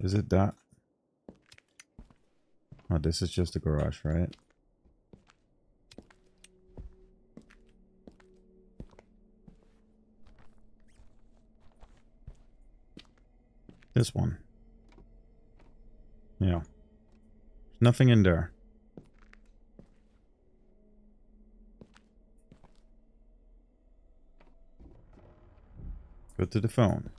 Is it that? Oh, this is just a garage, right? This one. Yeah. There's nothing in there. Go to the phone.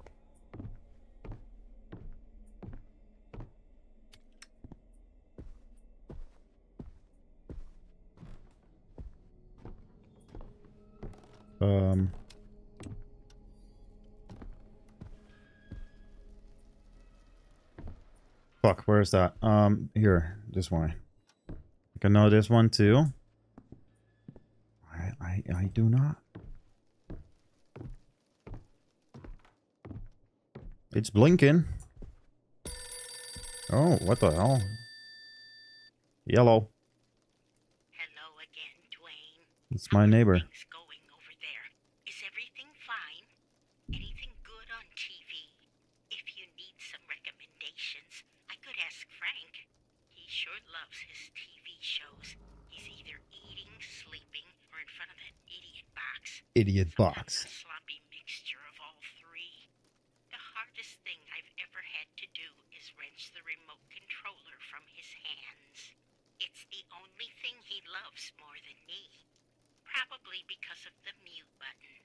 Fuck, where is that? Um, here, this one. I can know this one too. I, I, I do not. It's blinking. Oh, what the hell? Yellow. Hello again, Dwayne. It's my neighbor. Things going over there. Is everything fine? Anything good on TV? If you need some recommendations, I could ask Frank. He sure loves his TV shows. He's either eating, sleeping, or in front of that idiot box. Idiot Sometimes a sloppy mixture of all three. The hardest thing I've ever had to do is wrench the remote controller from his hands. It's the only thing he loves more than me. Probably because of the mute button.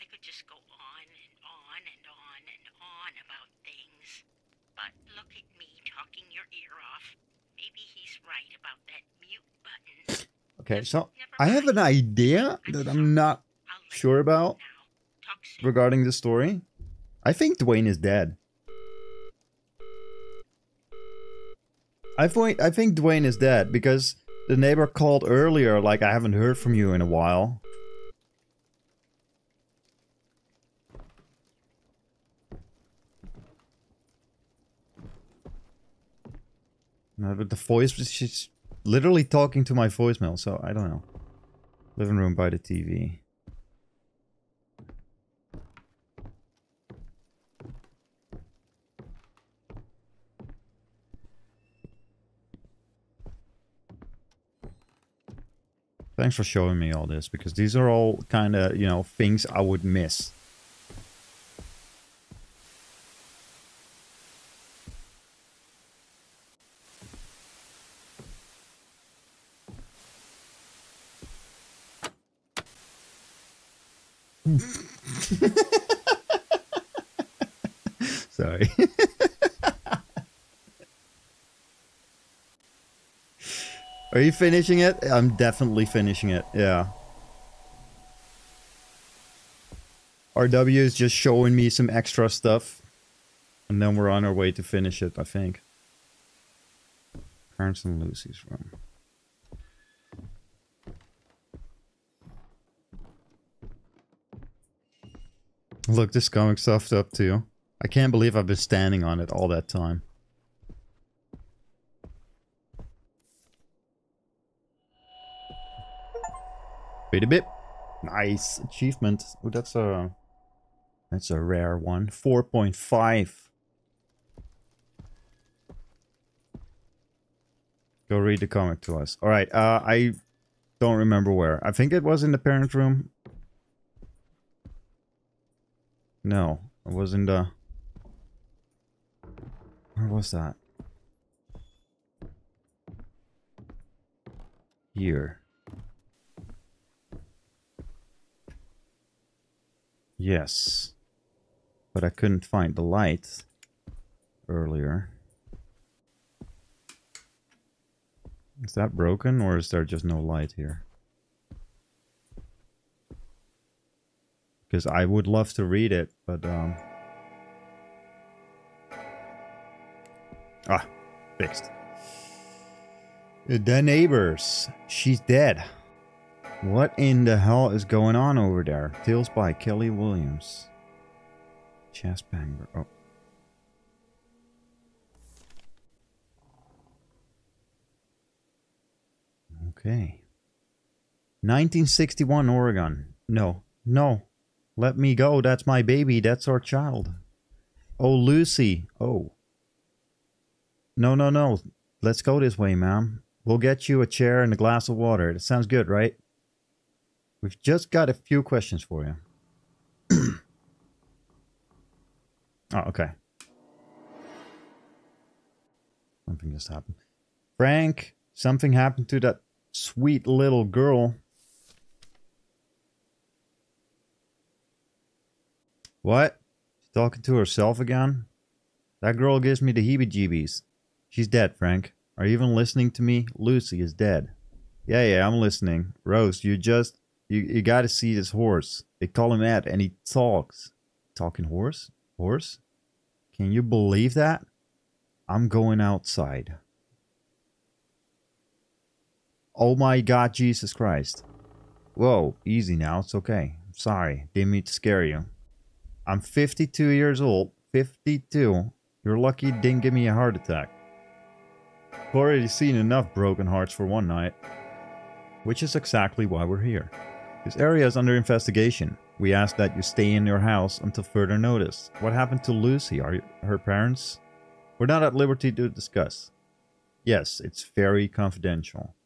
I could just go on and on and on and on about things. But look at me talking your ear off. Maybe he's right about that mute button. Okay, so I have an idea that I'm not sure about regarding the story. I think Dwayne is dead. I think I think Dwayne is dead because the neighbor called earlier like I haven't heard from you in a while. No, but the voice she's literally talking to my voicemail, so I don't know. Living room by the TV. Thanks for showing me all this because these are all kind of, you know, things I would miss. Sorry. Are you finishing it? I'm definitely finishing it. Yeah. RW is just showing me some extra stuff. And then we're on our way to finish it, I think. Parents and Lucy's room. Look, this comic stuffed up too. I can't believe I've been standing on it all that time. A bit. Nice achievement. Oh, that's a that's a rare one. Four point five. Go read the comic to us. All right. Uh, I don't remember where. I think it was in the parent room. No, it was in the. Where was that? Here. Yes. But I couldn't find the light earlier. Is that broken or is there just no light here? Because I would love to read it, but um Ah, fixed. The neighbors. She's dead. What in the hell is going on over there? Tales by Kelly Williams. Chess Banger. Oh. Okay. 1961 Oregon. No. No. Let me go. That's my baby. That's our child. Oh, Lucy. Oh. No, no, no. Let's go this way, ma'am. We'll get you a chair and a glass of water. That sounds good, right? We've just got a few questions for you. oh, okay. Something just happened. Frank, something happened to that sweet little girl. What? She's talking to herself again? That girl gives me the heebie-jeebies. She's dead, Frank. Are you even listening to me? Lucy is dead. Yeah, yeah, I'm listening. Rose, you just... You, you gotta see this horse. They call him Ed, and he talks. Talking horse? Horse? Can you believe that? I'm going outside. Oh my god, Jesus Christ. Whoa, easy now, it's okay. Sorry, didn't mean to scare you. I'm 52 years old. 52. You're lucky it didn't give me a heart attack. I've already seen enough broken hearts for one night. Which is exactly why we're here. This area is under investigation. We ask that you stay in your house until further notice. What happened to Lucy? Are her parents? We're not at liberty to discuss. Yes, it's very confidential.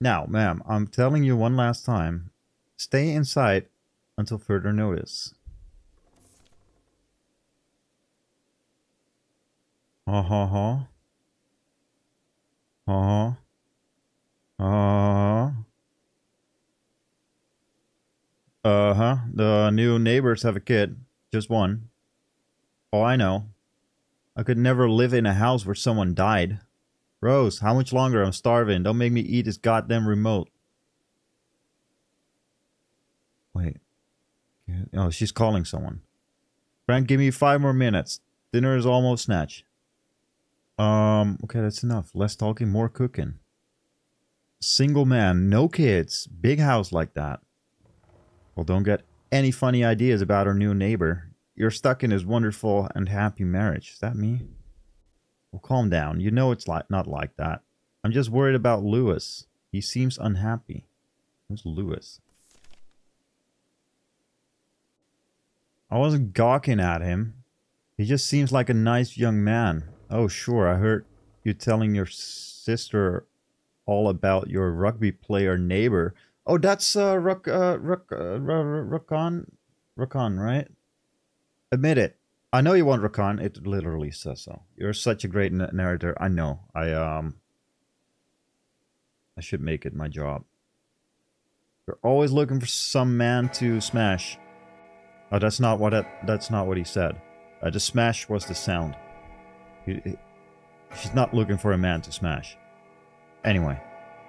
Now, ma'am, I'm telling you one last time. Stay inside until further notice. Ha ha ha. Ha ha. Uh, uh-huh. The new neighbors have a kid. Just one. Oh, I know. I could never live in a house where someone died. Rose, how much longer? I'm starving. Don't make me eat this goddamn remote. Wait. Oh, she's calling someone. Frank, give me five more minutes. Dinner is almost snatched. Um, okay, that's enough. Less talking, more cooking. Single man, no kids, big house like that. Well, don't get any funny ideas about our new neighbor. You're stuck in his wonderful and happy marriage. Is that me? Well, calm down. You know it's like not like that. I'm just worried about Lewis. He seems unhappy. Who's Lewis? I wasn't gawking at him. He just seems like a nice young man. Oh, sure. I heard you telling your sister all about your rugby player neighbor. Oh, that's uh, Ruk, uh, Ruk, uh, Rucon, right? Admit it. I know you want Rucon. It literally says so. You're such a great narrator. I know. I um. I should make it my job. You're always looking for some man to smash. Oh, that's not what that, that's not what he said. Uh, the smash was the sound. He, he, she's not looking for a man to smash. Anyway,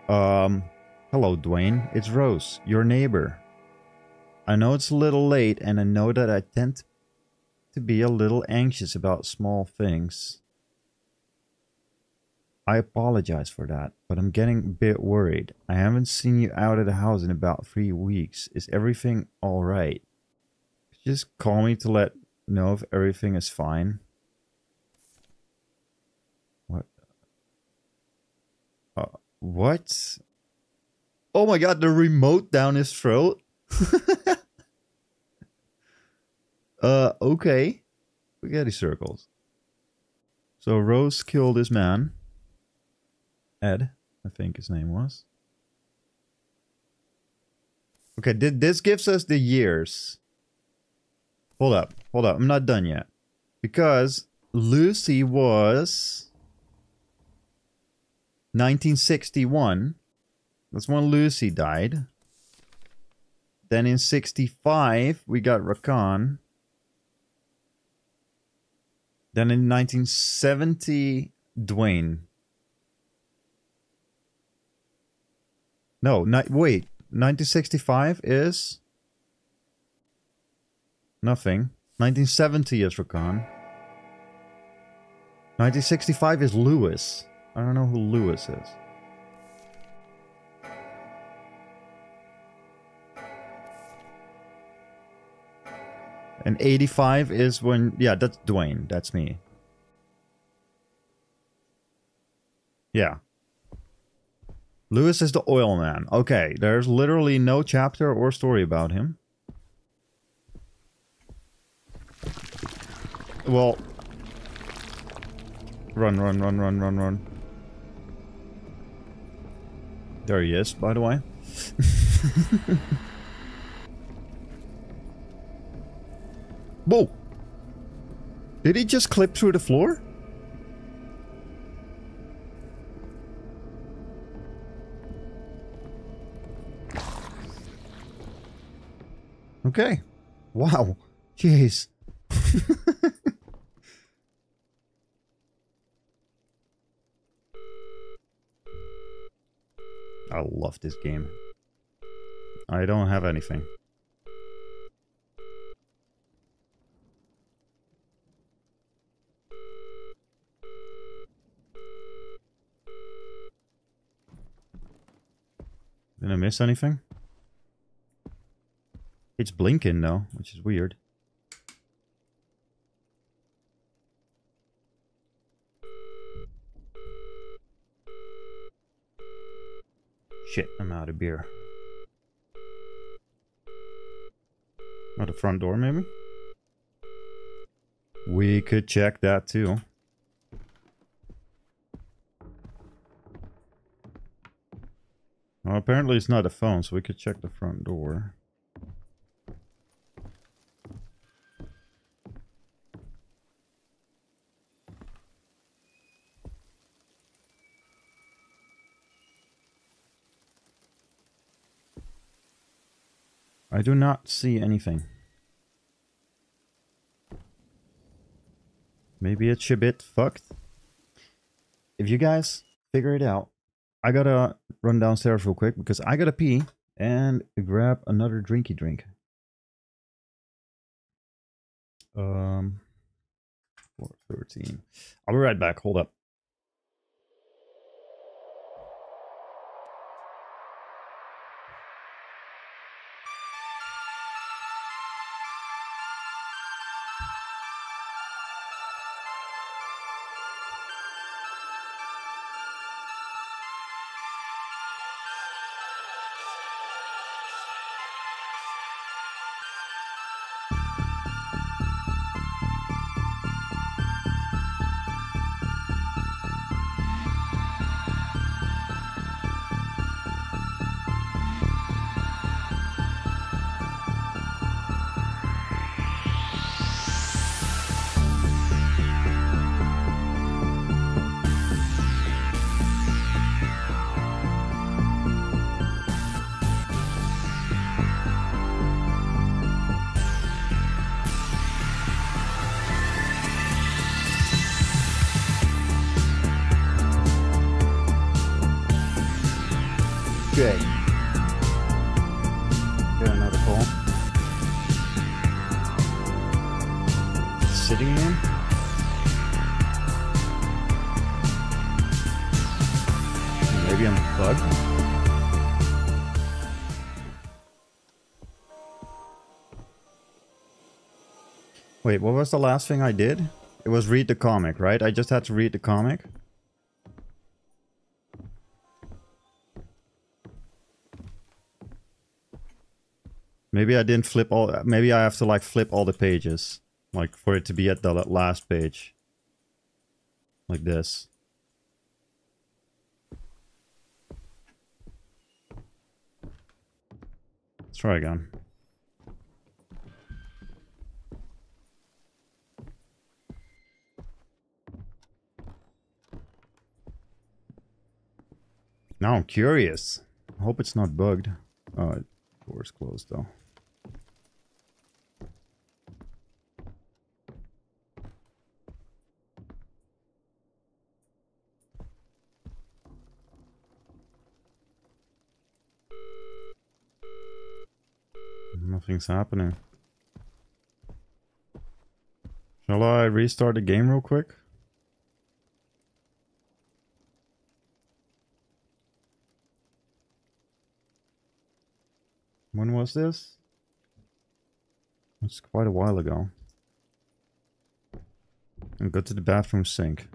um, hello, Dwayne. It's Rose, your neighbor. I know it's a little late, and I know that I tend to be a little anxious about small things. I apologize for that, but I'm getting a bit worried. I haven't seen you out of the house in about three weeks. Is everything alright? Just call me to let know if everything is fine. What? Uh, Oh my god, the remote down his throat? uh, okay. Spaghetti circles. So Rose killed this man. Ed, I think his name was. Okay, did this gives us the years. Hold up, hold up, I'm not done yet. Because Lucy was 1961, that's when Lucy died. Then in 65, we got Rakan. Then in 1970, Dwayne. No, wait. 1965 is... Nothing. 1970 is Rakan. 1965 is Lewis. I don't know who Lewis is. And 85 is when... Yeah, that's Dwayne. That's me. Yeah. Lewis is the oil man. Okay, there's literally no chapter or story about him. Well, Run, run, run, run, run, run. There he is, by the way. Whoa! Did he just clip through the floor? Okay. Wow. Jeez. I love this game. I don't have anything. Did I miss anything? It's blinking though, which is weird. Shit, I'm out of beer. At the front door, maybe? We could check that too. Apparently it's not a phone, so we could check the front door. I do not see anything. Maybe it's a bit fucked. If you guys figure it out, I gotta run downstairs real quick because I gotta pee and grab another drinky drink. Um, 413. I'll be right back. Hold up. Was the last thing I did? It was read the comic, right? I just had to read the comic. Maybe I didn't flip all... Maybe I have to like flip all the pages. Like for it to be at the last page. Like this. Let's try again. Now I'm curious. I hope it's not bugged. Oh, door's closed though. Nothing's happening. Shall I restart the game real quick? When was this? It's quite a while ago. And go to the bathroom sink.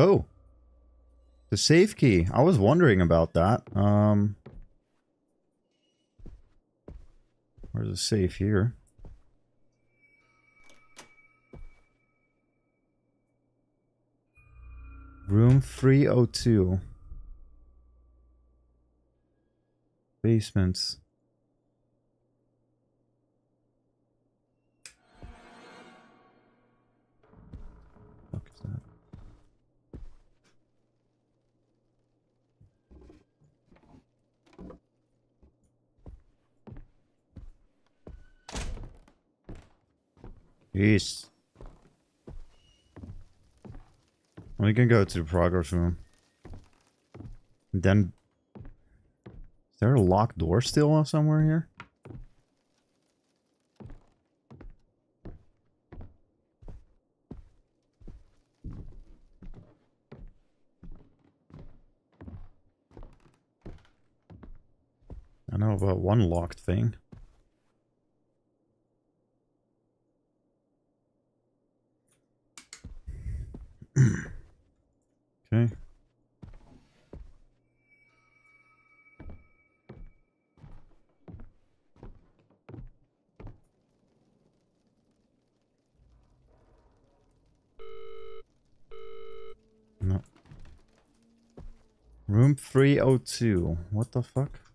Oh. The safe key. I was wondering about that. Um. Where's the safe here? Room 302. Basements. Yes. We can go to the progress room. Then... Is there a locked door still somewhere here? I know about one locked thing. Okay. No. Room 302. What the fuck?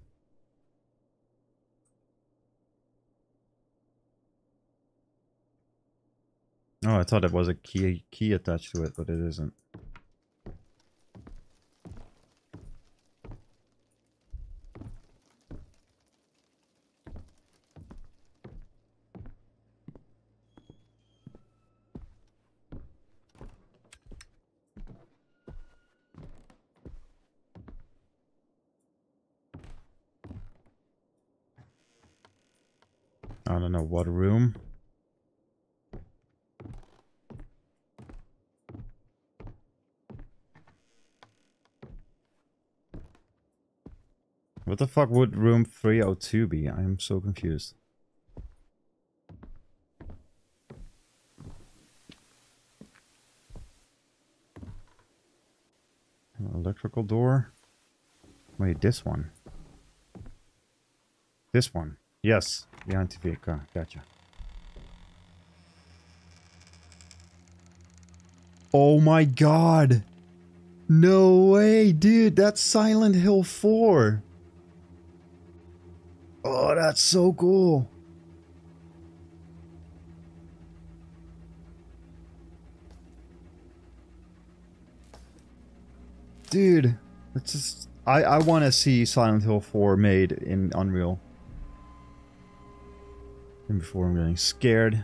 Oh, I thought it was a key key attached to it, but it isn't. I don't know what room. The fuck would room 302 be? I am so confused. Electrical door? Wait, this one. This one. Yes, the anti-vehicle. Gotcha. Oh my god! No way, dude! That's Silent Hill 4! That's so cool. Dude, it's just I I want to see Silent Hill 4 made in Unreal. And before I'm getting scared.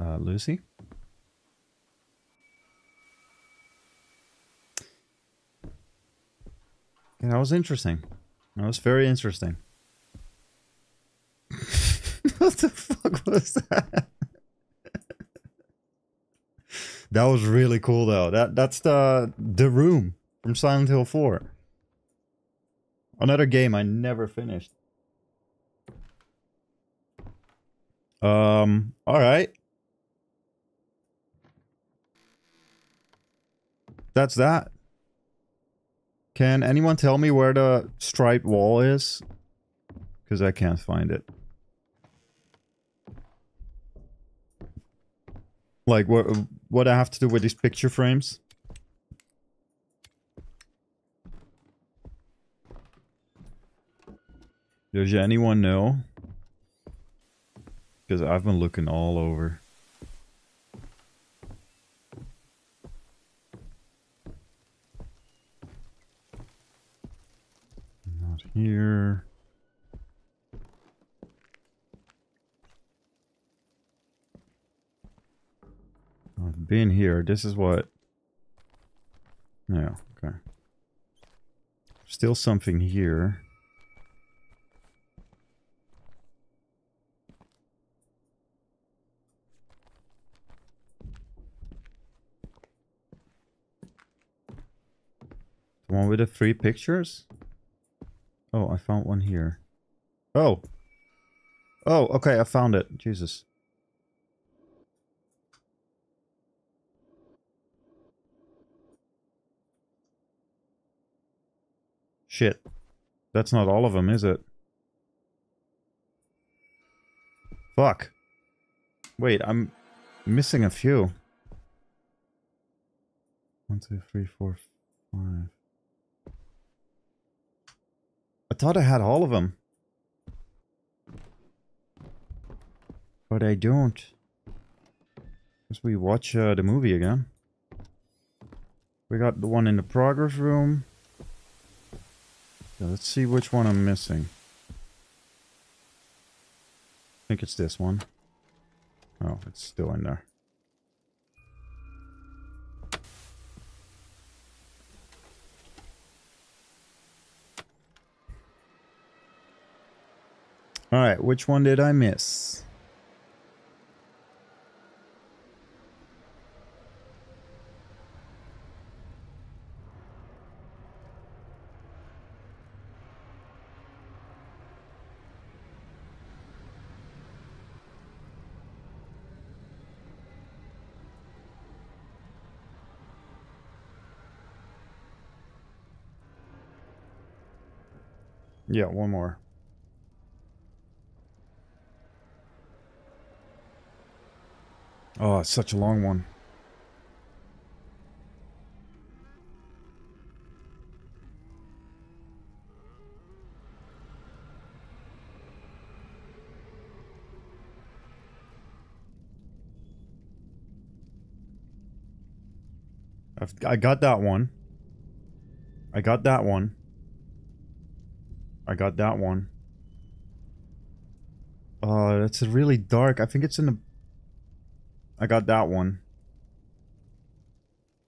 Uh, Lucy? That was interesting. That was very interesting. what the fuck was that? that was really cool though. That that's the the room from Silent Hill 4. Another game I never finished. Um, alright. That's that. Can anyone tell me where the striped wall is? Because I can't find it. Like, what, what I have to do with these picture frames? Does anyone know? Because I've been looking all over. Not here. I've been here. This is what... Yeah, okay. Still something here. The one with the three pictures? Oh, I found one here. Oh. Oh, okay, I found it. Jesus. Shit. That's not all of them, is it? Fuck. Wait, I'm missing a few. One, two, three, four, five. I thought I had all of them. But I don't. Guess we watch uh, the movie again. We got the one in the progress room. Let's see which one I'm missing. I think it's this one. Oh, it's still in there. Alright, which one did I miss? Yeah, one more. Oh, it's such a long one. I've, I got that one. I got that one. I got that one. Oh, that's really dark. I think it's in the... I got that one.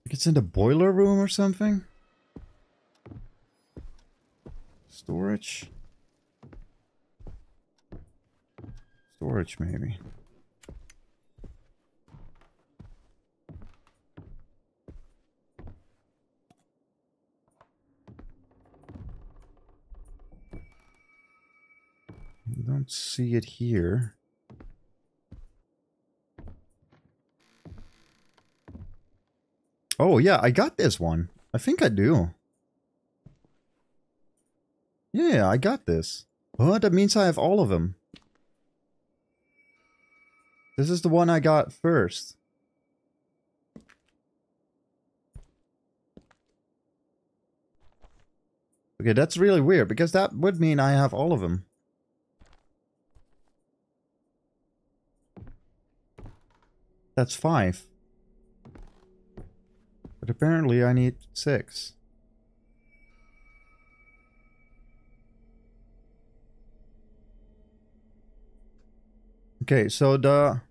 I think it's in the boiler room or something? Storage? Storage, maybe. I don't see it here. Oh, yeah, I got this one. I think I do. Yeah, I got this. Oh, that means I have all of them. This is the one I got first. Okay, that's really weird, because that would mean I have all of them. That's five. But apparently I need six. Okay, so the...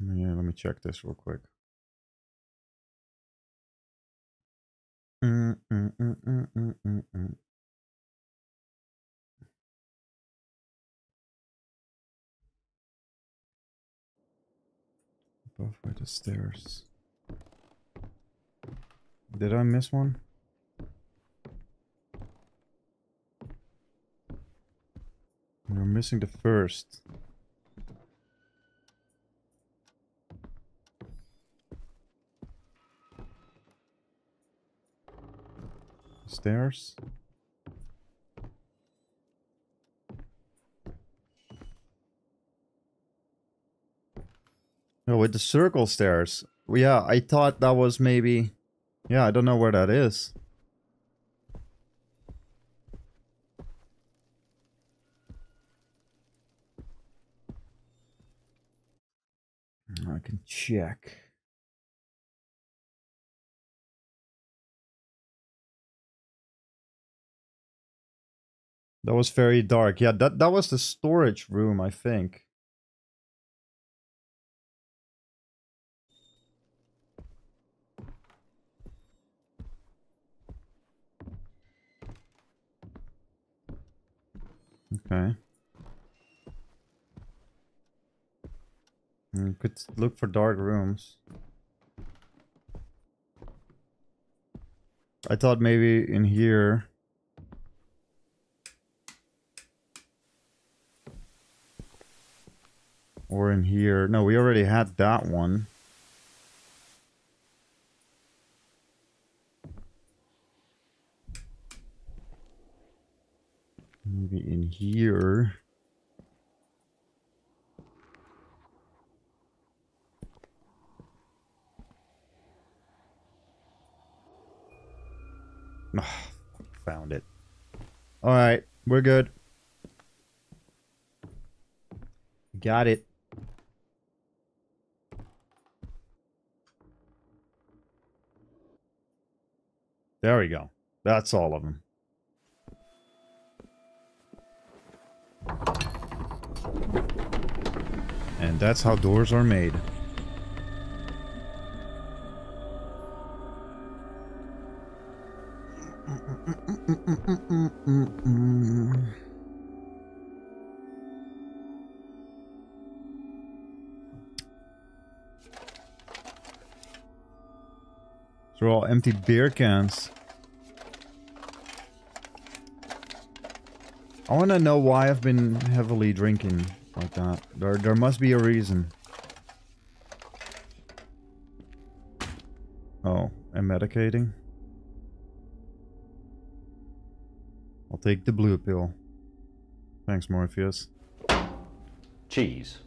Yeah, let me check this real quick. Mm, mm, mm, Above by the stairs. Did I miss one? We're missing the first. Stairs? Oh, with the circle stairs. Yeah, I thought that was maybe... Yeah, I don't know where that is. I can check. That was very dark. Yeah, that, that was the storage room, I think. Okay. You could look for dark rooms. I thought maybe in here... Or in here. No, we already had that one. Maybe in here. Oh, found it. All right, we're good. Got it. There we go. That's all of them. And that's how doors are made. They're all empty beer cans. I want to know why I've been heavily drinking like that. There, there must be a reason. Oh, I'm medicating? I'll take the blue pill. Thanks, Morpheus. Cheese.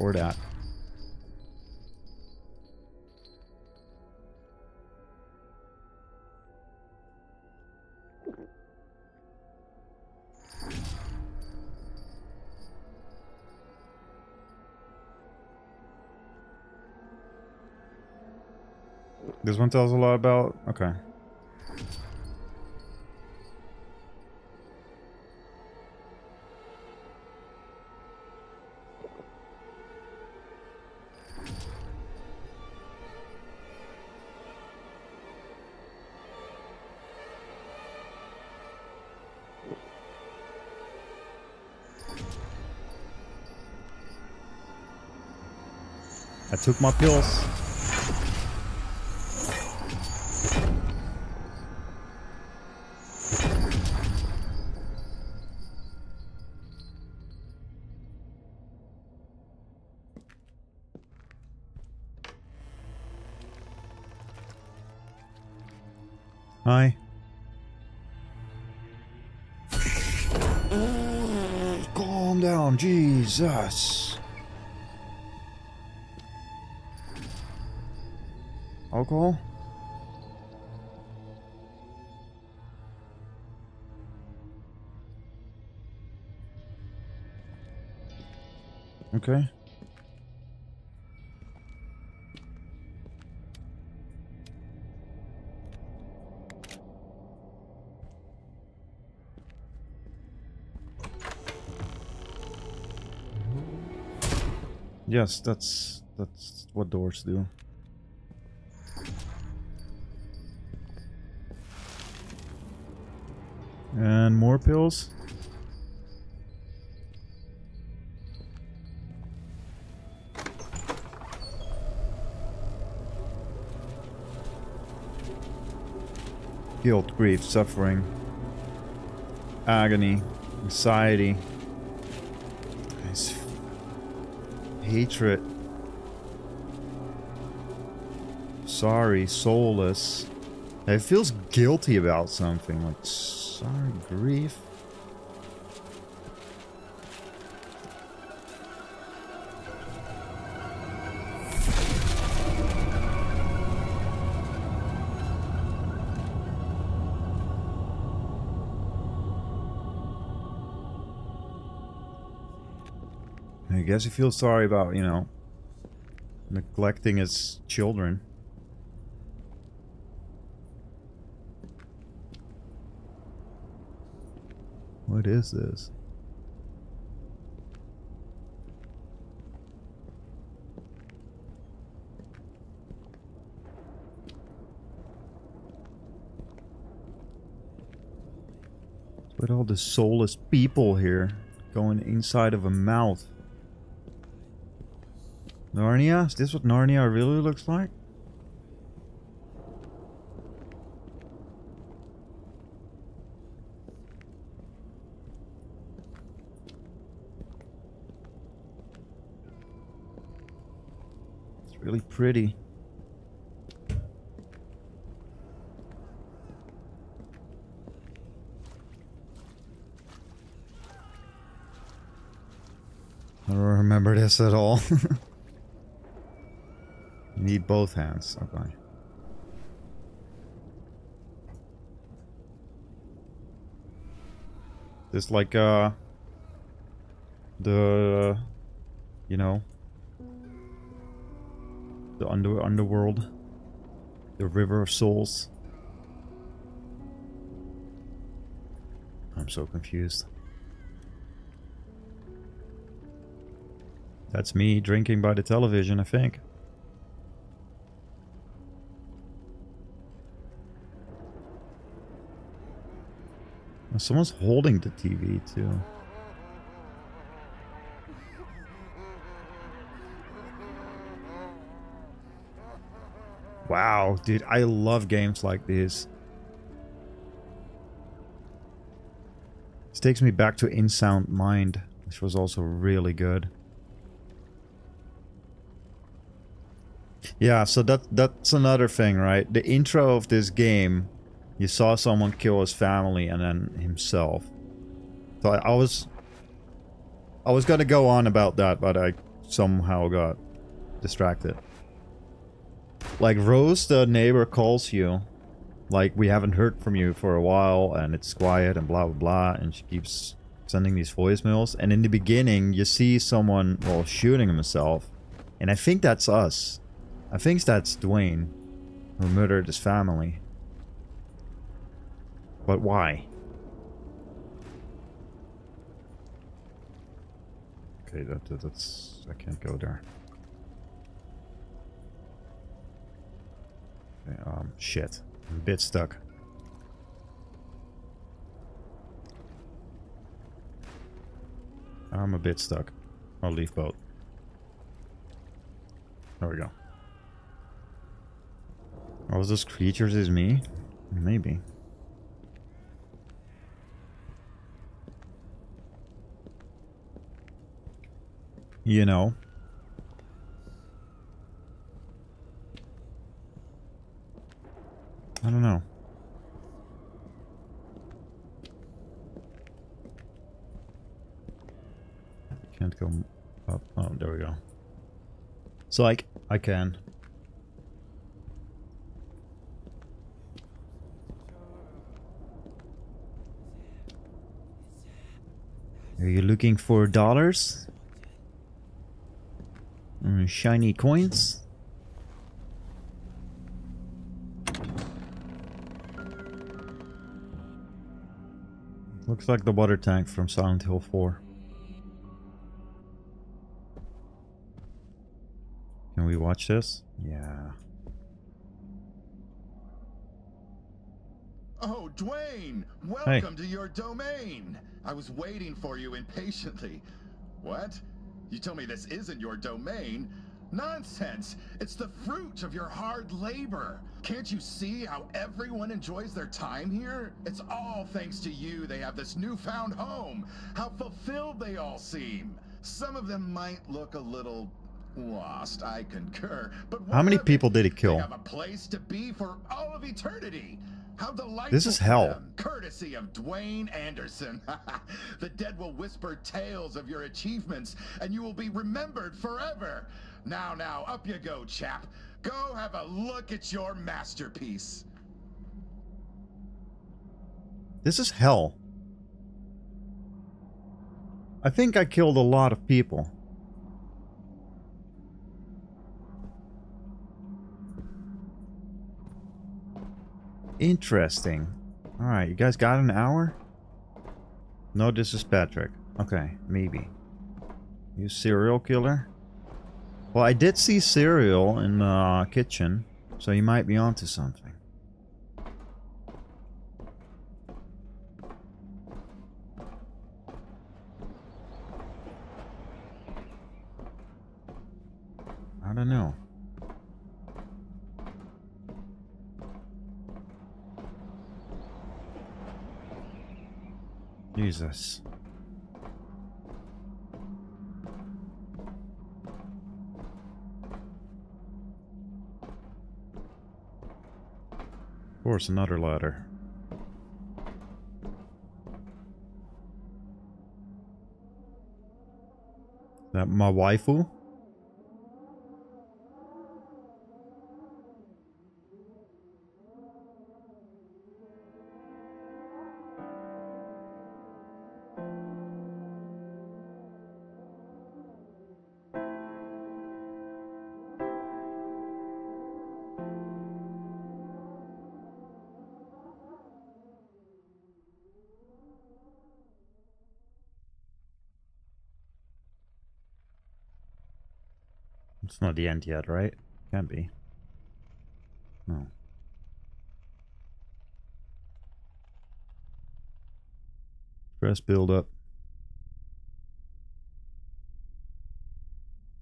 Or that. This one tells a lot about... Okay. I took my pills. Okay. Yes, that's that's what doors do. And more pills. Guilt, grief, suffering, agony, anxiety, hatred, sorry, soulless. It feels guilty about something, like sorry, grief. Guess he feels sorry about, you know, neglecting his children. What is this? What all the soulless people here going inside of a mouth? Narnia? Is this what Narnia really looks like? It's really pretty. I don't remember this at all. need both hands. Okay. This like uh the you know the under underworld the river of souls I'm so confused That's me drinking by the television, I think. Someone's holding the TV too. Wow, dude, I love games like this. This takes me back to In Sound Mind, which was also really good. Yeah, so that that's another thing, right? The intro of this game, you saw someone kill his family and then himself. So I, I was I was gonna go on about that, but I somehow got distracted. Like Rose, the neighbor, calls you. Like we haven't heard from you for a while, and it's quiet and blah blah blah, and she keeps sending these voicemails. And in the beginning, you see someone well shooting himself, and I think that's us. I think that's Dwayne, who murdered his family. But why? Okay, that, that that's I can't go there. Okay, um, shit, I'm a bit stuck. I'm a bit stuck. I'll leave boat. There we go. All those creatures is me? Maybe. You know. I don't know. Can't go up. Oh, there we go. So like, I can. Are you looking for dollars? Shiny coins? Looks like the water tank from Silent Hill 4. Can we watch this? Yeah. Oh, Dwayne! Welcome to your domain! I was waiting for you impatiently. What? You tell me this isn't your domain? Nonsense! It's the fruit of your hard labor. Can't you see how everyone enjoys their time here? It's all thanks to you they have this newfound home. How fulfilled they all seem. Some of them might look a little lost, I concur. But How many people did he kill? They have a place to be for all of eternity. How delightful This is hell. them, Courtesy of Dwayne Anderson. the dead will whisper tales of your achievements, and you will be remembered forever. Now, now, up you go, chap. Go have a look at your masterpiece. This is hell. I think I killed a lot of people. Interesting. Alright, you guys got an hour? No, this is Patrick. Okay, maybe. You serial killer? Well, I did see cereal in the uh, kitchen, so you might be onto something. I don't know. Jesus. Of course, another ladder. That my waifu? It's not the end yet, right? Can't be. No. Stress build up.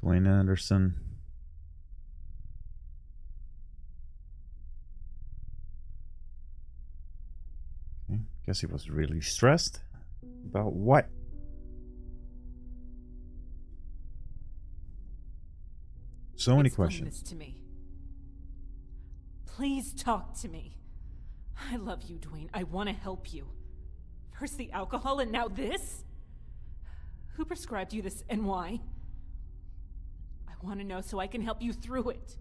Dwayne Anderson. Okay. Guess he was really stressed. About what? So many Explain questions. This to me. Please talk to me. I love you, Dwayne. I want to help you. First the alcohol and now this? Who prescribed you this and why? I want to know so I can help you through it.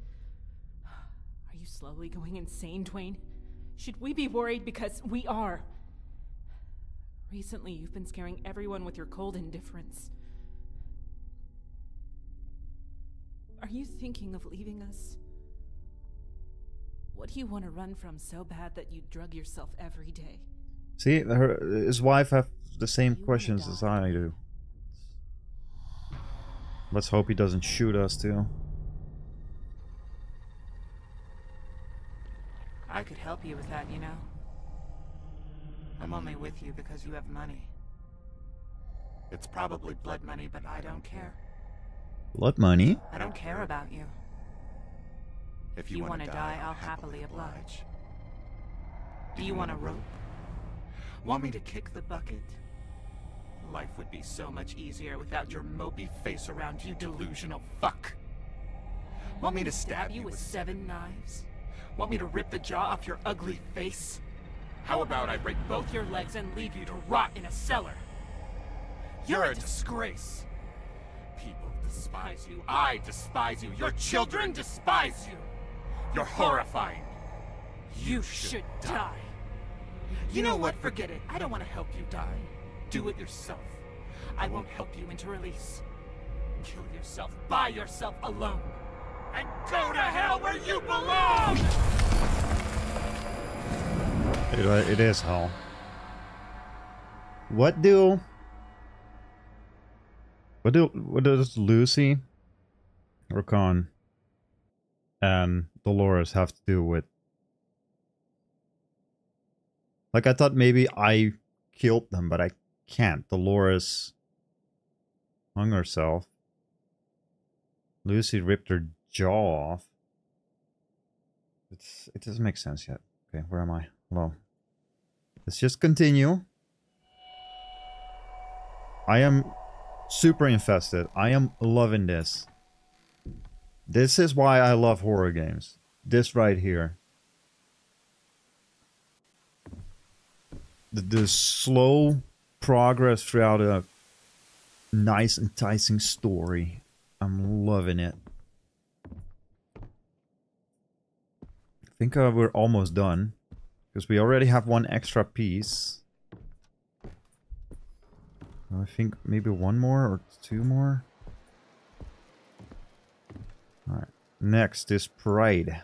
Are you slowly going insane, Dwayne? Should we be worried because we are? Recently, you've been scaring everyone with your cold indifference. Are you thinking of leaving us? What do you want to run from so bad that you drug yourself every day? See, her, his wife have the same You questions as. I do. Let's hope he doesn't shoot us too. I could help you with that, you know. I'm only with you because you have money. It's probably blood money, but I don't care. Blood money? I don't care about you. If you you, wanna die, die, I'll happily oblige. Do you want a rope? Want me to kick the bucket? Life would be so much easier without your mopey face around, you delusional fuck. Want me to stab you with seven knives? Want me to rip the jaw off your ugly face? How about I break both your legs and leave you to rot in a cellar? You're a disgrace. People despise you. I despise you. Your children despise you. You're horrifying. You should die. You know what? Forget it. I don't want to help you die. Do it yourself. I won't help you into release. Kill yourself by yourself alone. And go to hell where you belong! It, uh, it is hell. What do... What do what does Lucy, Rakan, and Dolores have to do with? Like I thought maybe I killed them, but I can't. Dolores hung herself. Lucy ripped her jaw off. It's it doesn't make sense yet. Okay, where am I? Hello. Let's just continue. I am super infested. I am loving this. This is why I love horror games. This right here. The, the slow progress throughout a nice, enticing story. I'm loving it. I think uh, we're almost done. Because we already have one extra piece. I think maybe one more or two more. Alright. Next is Pride.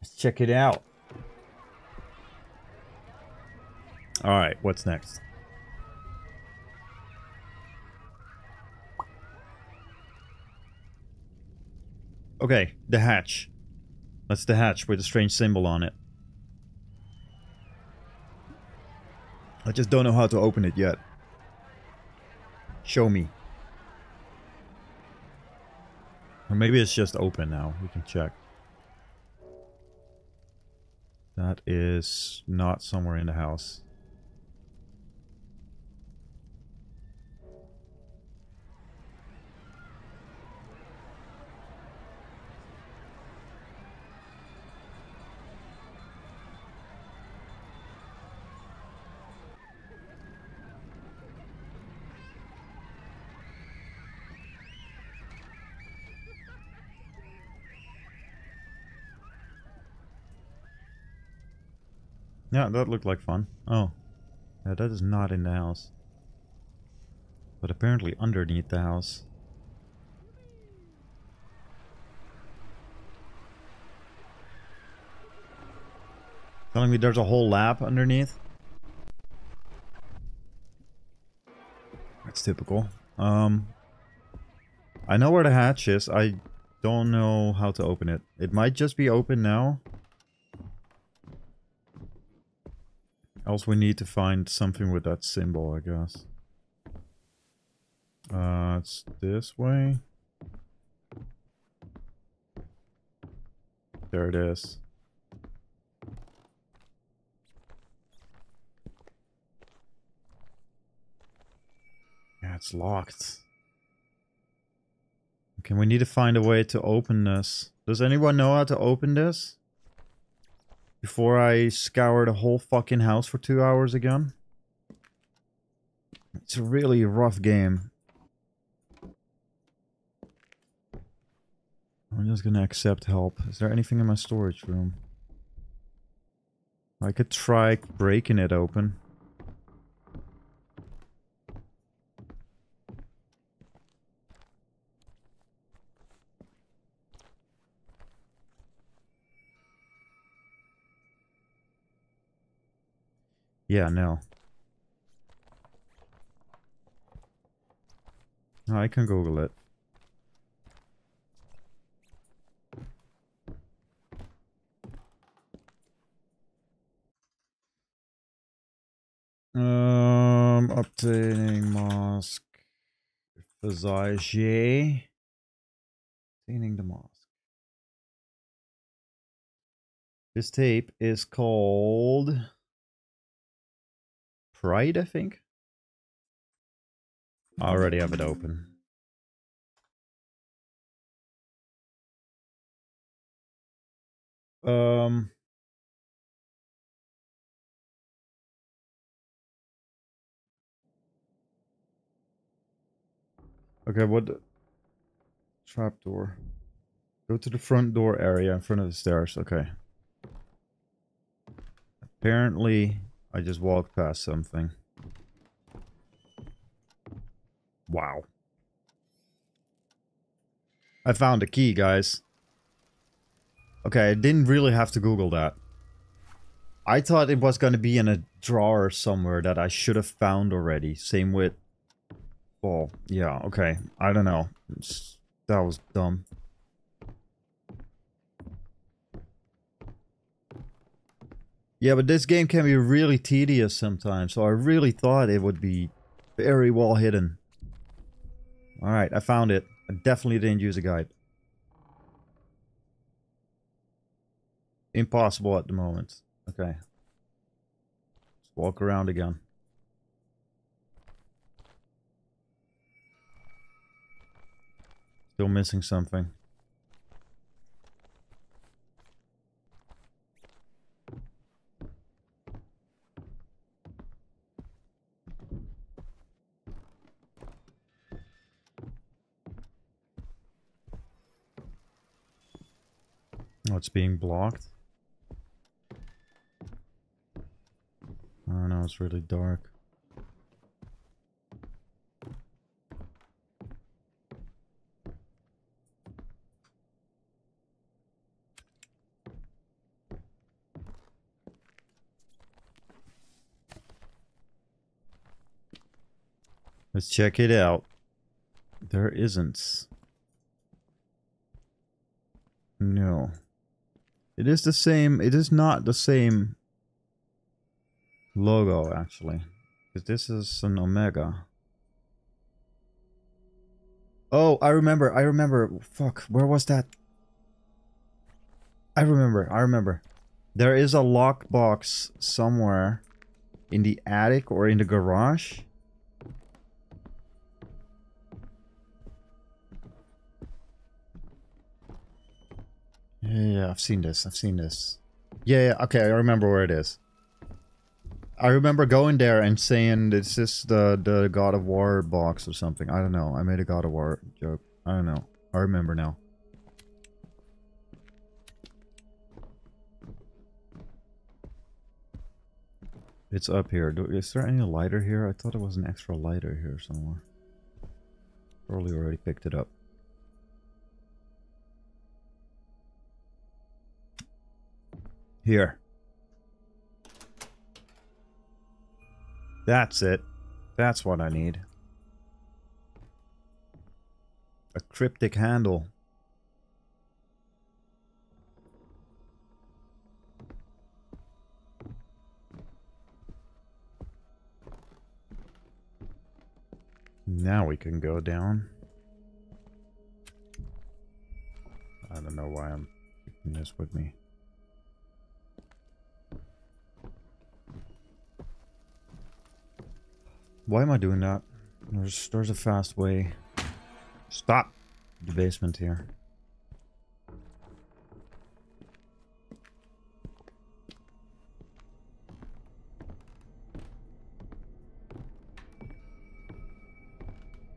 Let's check it out. Alright, what's next? Okay, the hatch. That's the hatch with a strange symbol on it. I just don't know how to open it yet. Show me. Or maybe it's just open now. We can check. That is not somewhere in the house. Yeah, that looked like fun. Oh. Yeah, that is not in the house. But apparently underneath the house. Telling me there's a whole lab underneath? That's typical. Um, I know where the hatch is. I don't know how to open it. It might just be open now. Else we need to find something with that symbol, I guess. Uh, it's this way. There it is. Yeah, it's locked. Okay, we need to find a way to open this. Does anyone know how to open this? Before I scour the whole fucking house for two hours again? It's a really rough game. I'm just gonna accept help. Is there anything in my storage room? I could try breaking it open. Yeah, no. I can Google it. Um, obtaining mask. Visage. Obtaining the mask. This tape is called Pride, I think. I already have it open. Um. Okay, what? Trapdoor. Go to the front door area in front of the stairs. Okay. Apparently, I just walked past something. Wow. I found a key, guys. Okay, I didn't really have to Google that. I thought it was going to be in a drawer somewhere that I should have found already. Same with... Well, yeah, okay. I don't know. That was dumb. Yeah, but this game can be really tedious sometimes, so I really thought it would be very well hidden. Alright, I found it. I definitely didn't use a guide. Impossible at the moment. Okay. Let's walk around again. Still missing something. Oh, it's being blocked. Oh no, it's really dark. Let's check it out. There isn't. No. It is the same. It is not the same logo, actually. Because this is an Omega. Oh, I remember. I remember. Fuck. Where was that? I remember. I remember. There is a lockbox somewhere in the attic or in the garage. Yeah, I've seen this. I've seen this. Yeah, yeah, okay, I remember where it is. I remember going there and saying this is the the God of War box or something. I don't know. I made a God of War joke. I don't know. I remember now. It's up here. Do, is there any lighter here? I thought there was an extra lighter here somewhere. Probably already picked it up. Here. That's it. That's what I need. A cryptic handle. Now we can go down. I don't know why I'm keeping this with me. Why am I doing that? There's there's a fast way. Stop the basement here.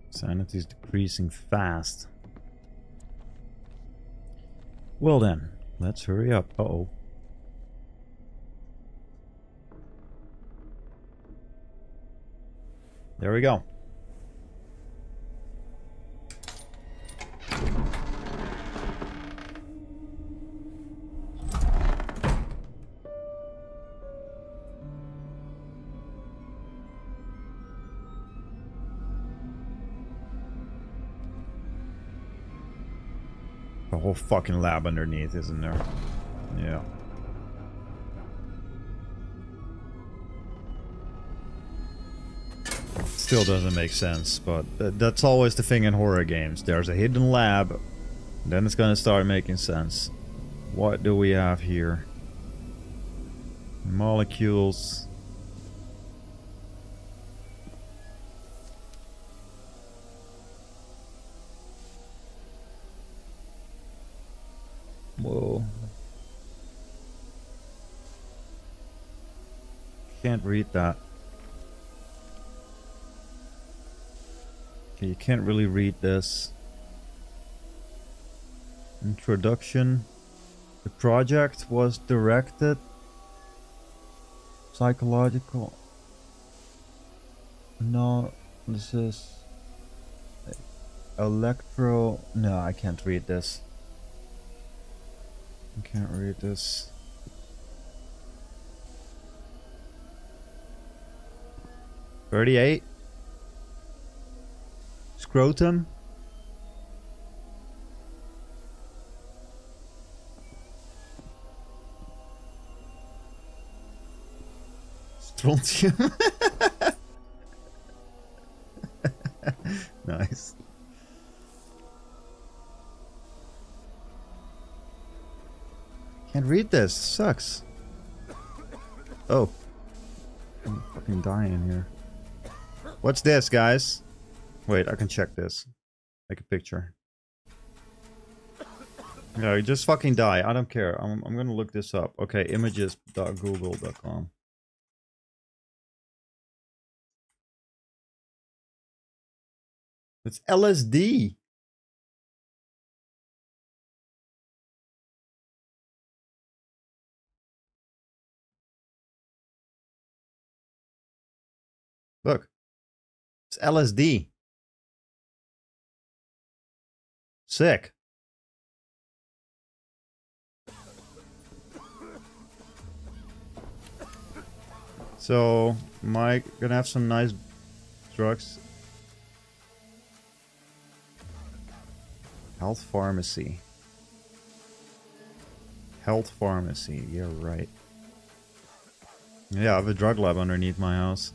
Sanity is decreasing fast. Well then, let's hurry up. Uh oh. There we go. The whole fucking lab underneath, isn't there? Yeah. Still doesn't make sense, but that's always the thing in horror games. There's a hidden lab, then it's gonna start making sense. What do we have here? Molecules. Whoa. Can't read that. You can't really read this. Introduction. The project was directed. Psychological. No, this is. Electro. No, I can't read this. I can't read this. Thirty-eight. Scrotum. Strontium. nice. Can't read this. Sucks. Oh. I'm fucking dying here. What's this, guys? Wait, I can check this. Take a picture. No, just fucking die. I don't care. I'm, I'm gonna look this up. Okay, images.google.com. It's LSD. Look. It's LSD. Sick. So, Mike, gonna have some nice drugs. Health pharmacy. Health pharmacy, yeah, right. Yeah, I have a drug lab underneath my house.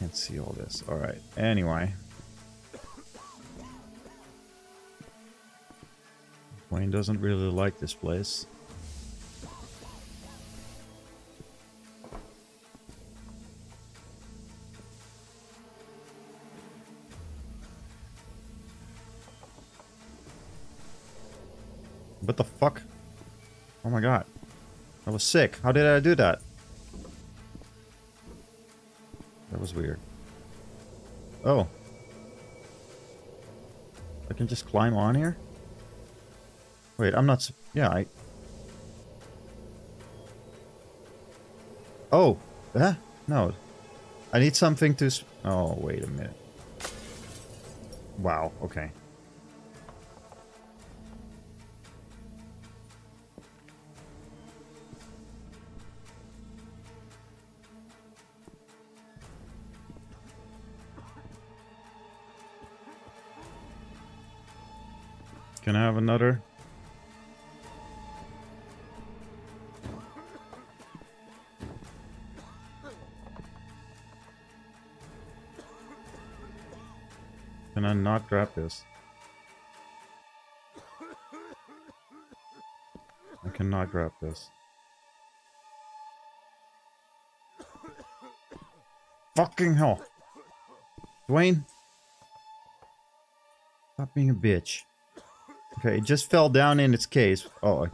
Can't see all this. Alright, anyway. Wayne doesn't really like this place. What the fuck? Oh my god. I was sick. How did I do that? That was weird. Oh. I can just climb on here? Wait, I'm not... Yeah, I... Oh, huh? No. I need something to... Oh, wait a minute. Wow, okay. Can I have another? Can I not grab this? I cannot grab this. Fucking hell. Dwayne. Stop being a bitch. Okay, it just fell down in its case. Oh.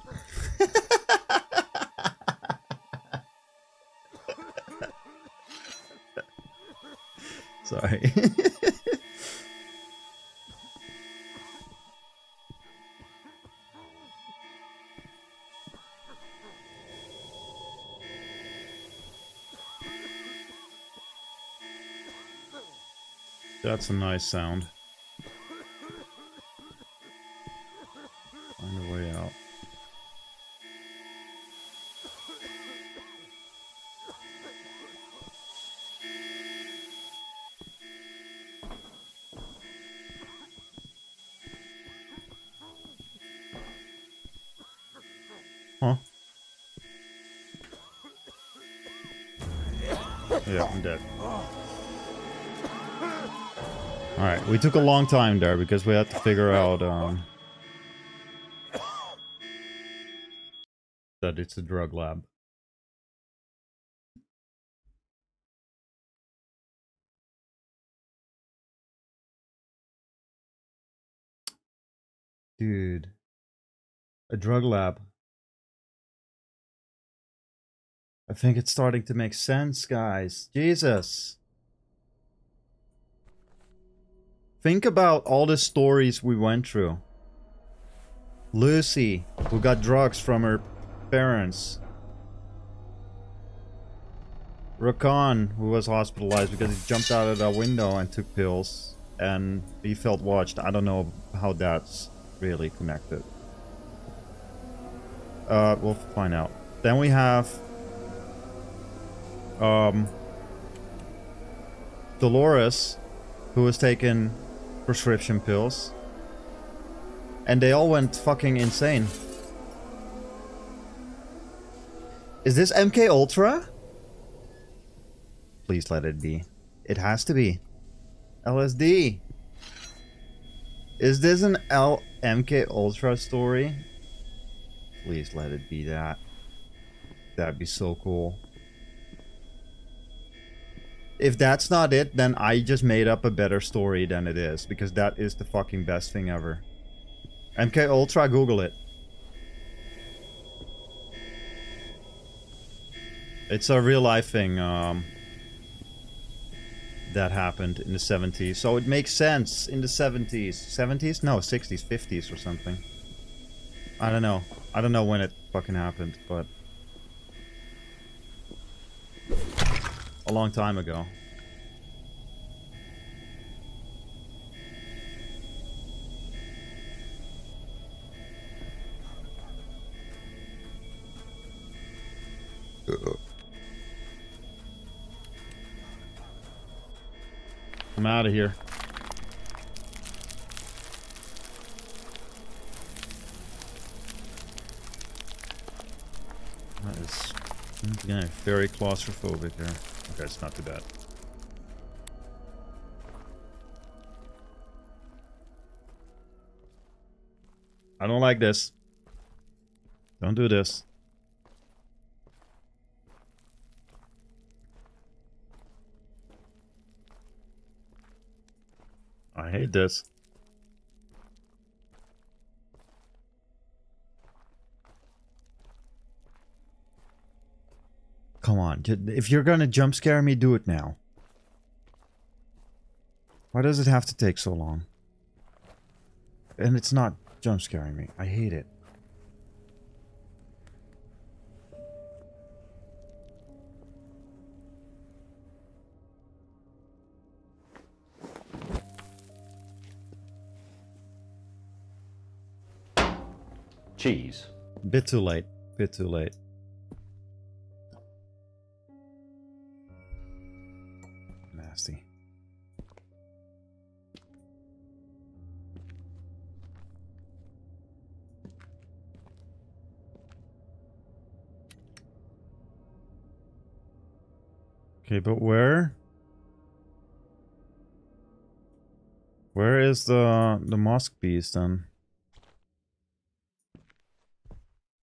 Sorry. That's a nice sound. We took a long time there because we had to figure out um, that it's a drug lab. Dude. A drug lab. I think it's starting to make sense, guys. Jesus. Think about all the stories we went through. Lucy, who got drugs from her parents. Rakan, who was hospitalized because he jumped out of the window and took pills. And he felt watched. I don't know how that's really connected. Uh, we'll find out. Then we have... Um... Dolores, who was taking prescription pills. And they all went fucking insane. Is this MK Ultra? Please let it be. It has to be. LSD. Is this an L MK Ultra story? Please let it be that. That'd be so cool. If that's not it, then I just made up a better story than it is. Because that is the fucking best thing ever. MK Ultra, Google it. It's a real life thing um, that happened in the 70s. So it makes sense in the 70s. 70s? No, 60s, 50s or something. I don't know. I don't know when it fucking happened, but... A long time ago. I'm out of here. That is again very claustrophobic here. Okay, it's not too bad. I don't like this. Don't do this. I hate this. Come on. If you're gonna jump scare me, do it now. Why does it have to take so long? And it's not jump scaring me. I hate it. Cheese. Bit too late. Bit too late. Nasty. Okay, but where? Where is the the mosque piece then?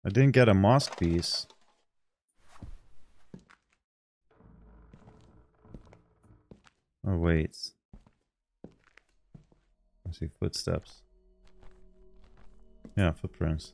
I didn't get a mosque piece. Oh wait. I see footsteps. Yeah, footprints.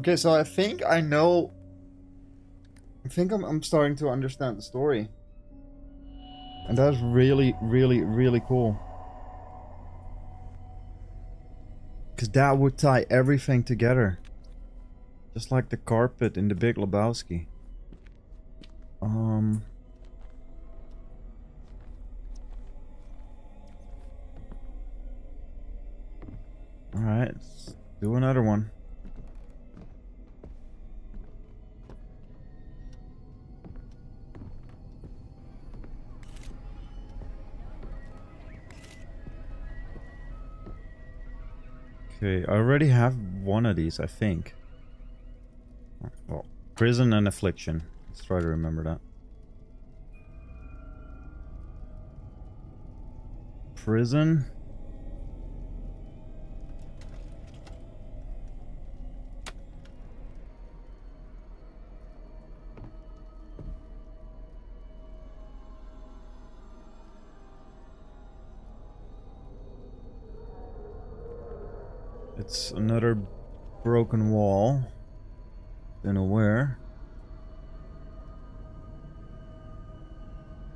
Okay, so I think I know. I think I'm, I'm starting to understand the story. And that's really, really, really cool. Because that would tie everything together. Just like the carpet in the Big Lebowski. Um. Alright, do another one. Okay, I already have one of these, I think. Well, prison and affliction. Let's try to remember that. Prison. It's another broken wall. Don't know where.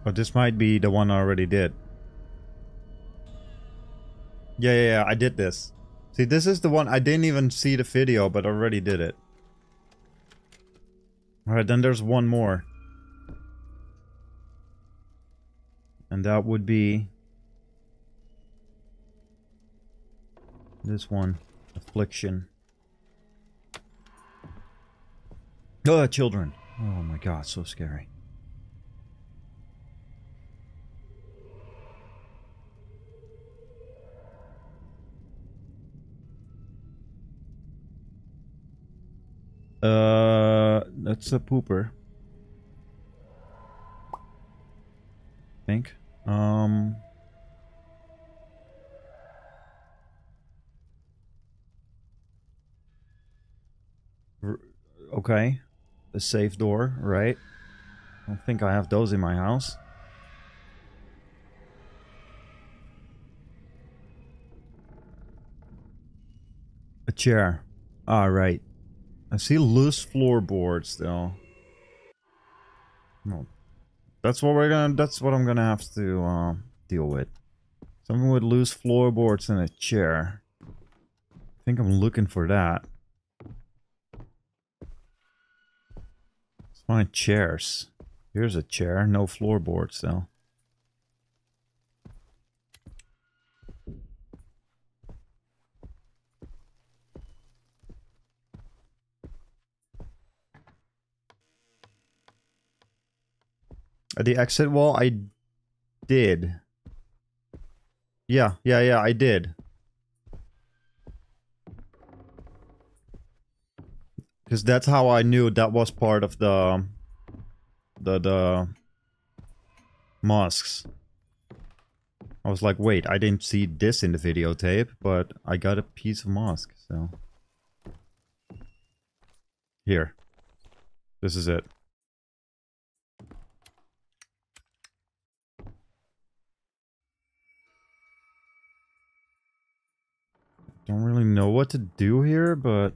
But this might be the one I already did. Yeah, yeah, yeah, I did this. See, this is the one, I didn't even see the video, but I already did it. Alright, then there's one more. And that would be... This one. Affliction. Oh, children. Oh my god, so scary. Uh, that's a pooper. I think. Um. Okay. A safe door, right? I don't think I have those in my house. A chair. Alright. I see loose floorboards though. No. That's what we're gonna that's what I'm gonna have to uh, deal with. Something with loose floorboards and a chair. I think I'm looking for that. Find chairs. Here's a chair, no floorboards though. At the exit wall, I did. Yeah, yeah, yeah, I did. Because that's how I knew that was part of the... The, the... Mosques. I was like, wait, I didn't see this in the videotape, but I got a piece of mosque, so... Here. This is it. Don't really know what to do here, but...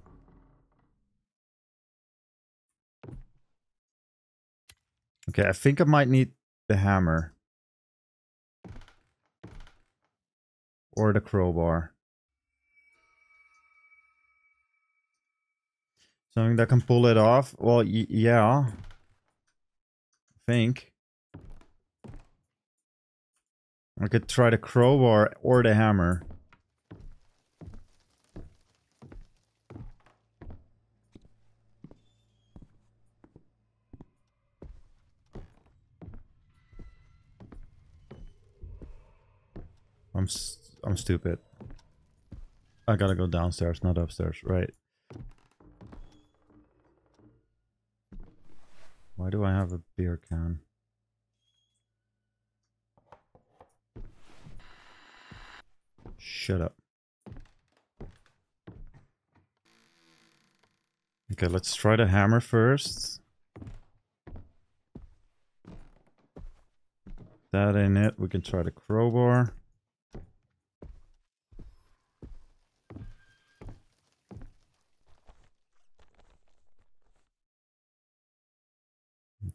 Okay, I think I might need the hammer. Or the crowbar. Something that can pull it off? Well, yeah. I think. I could try the crowbar or the hammer. I'm I'm stupid. I gotta go downstairs, not upstairs, right? Why do I have a beer can? Shut up. Okay, let's try the hammer first. That ain't it. We can try the crowbar.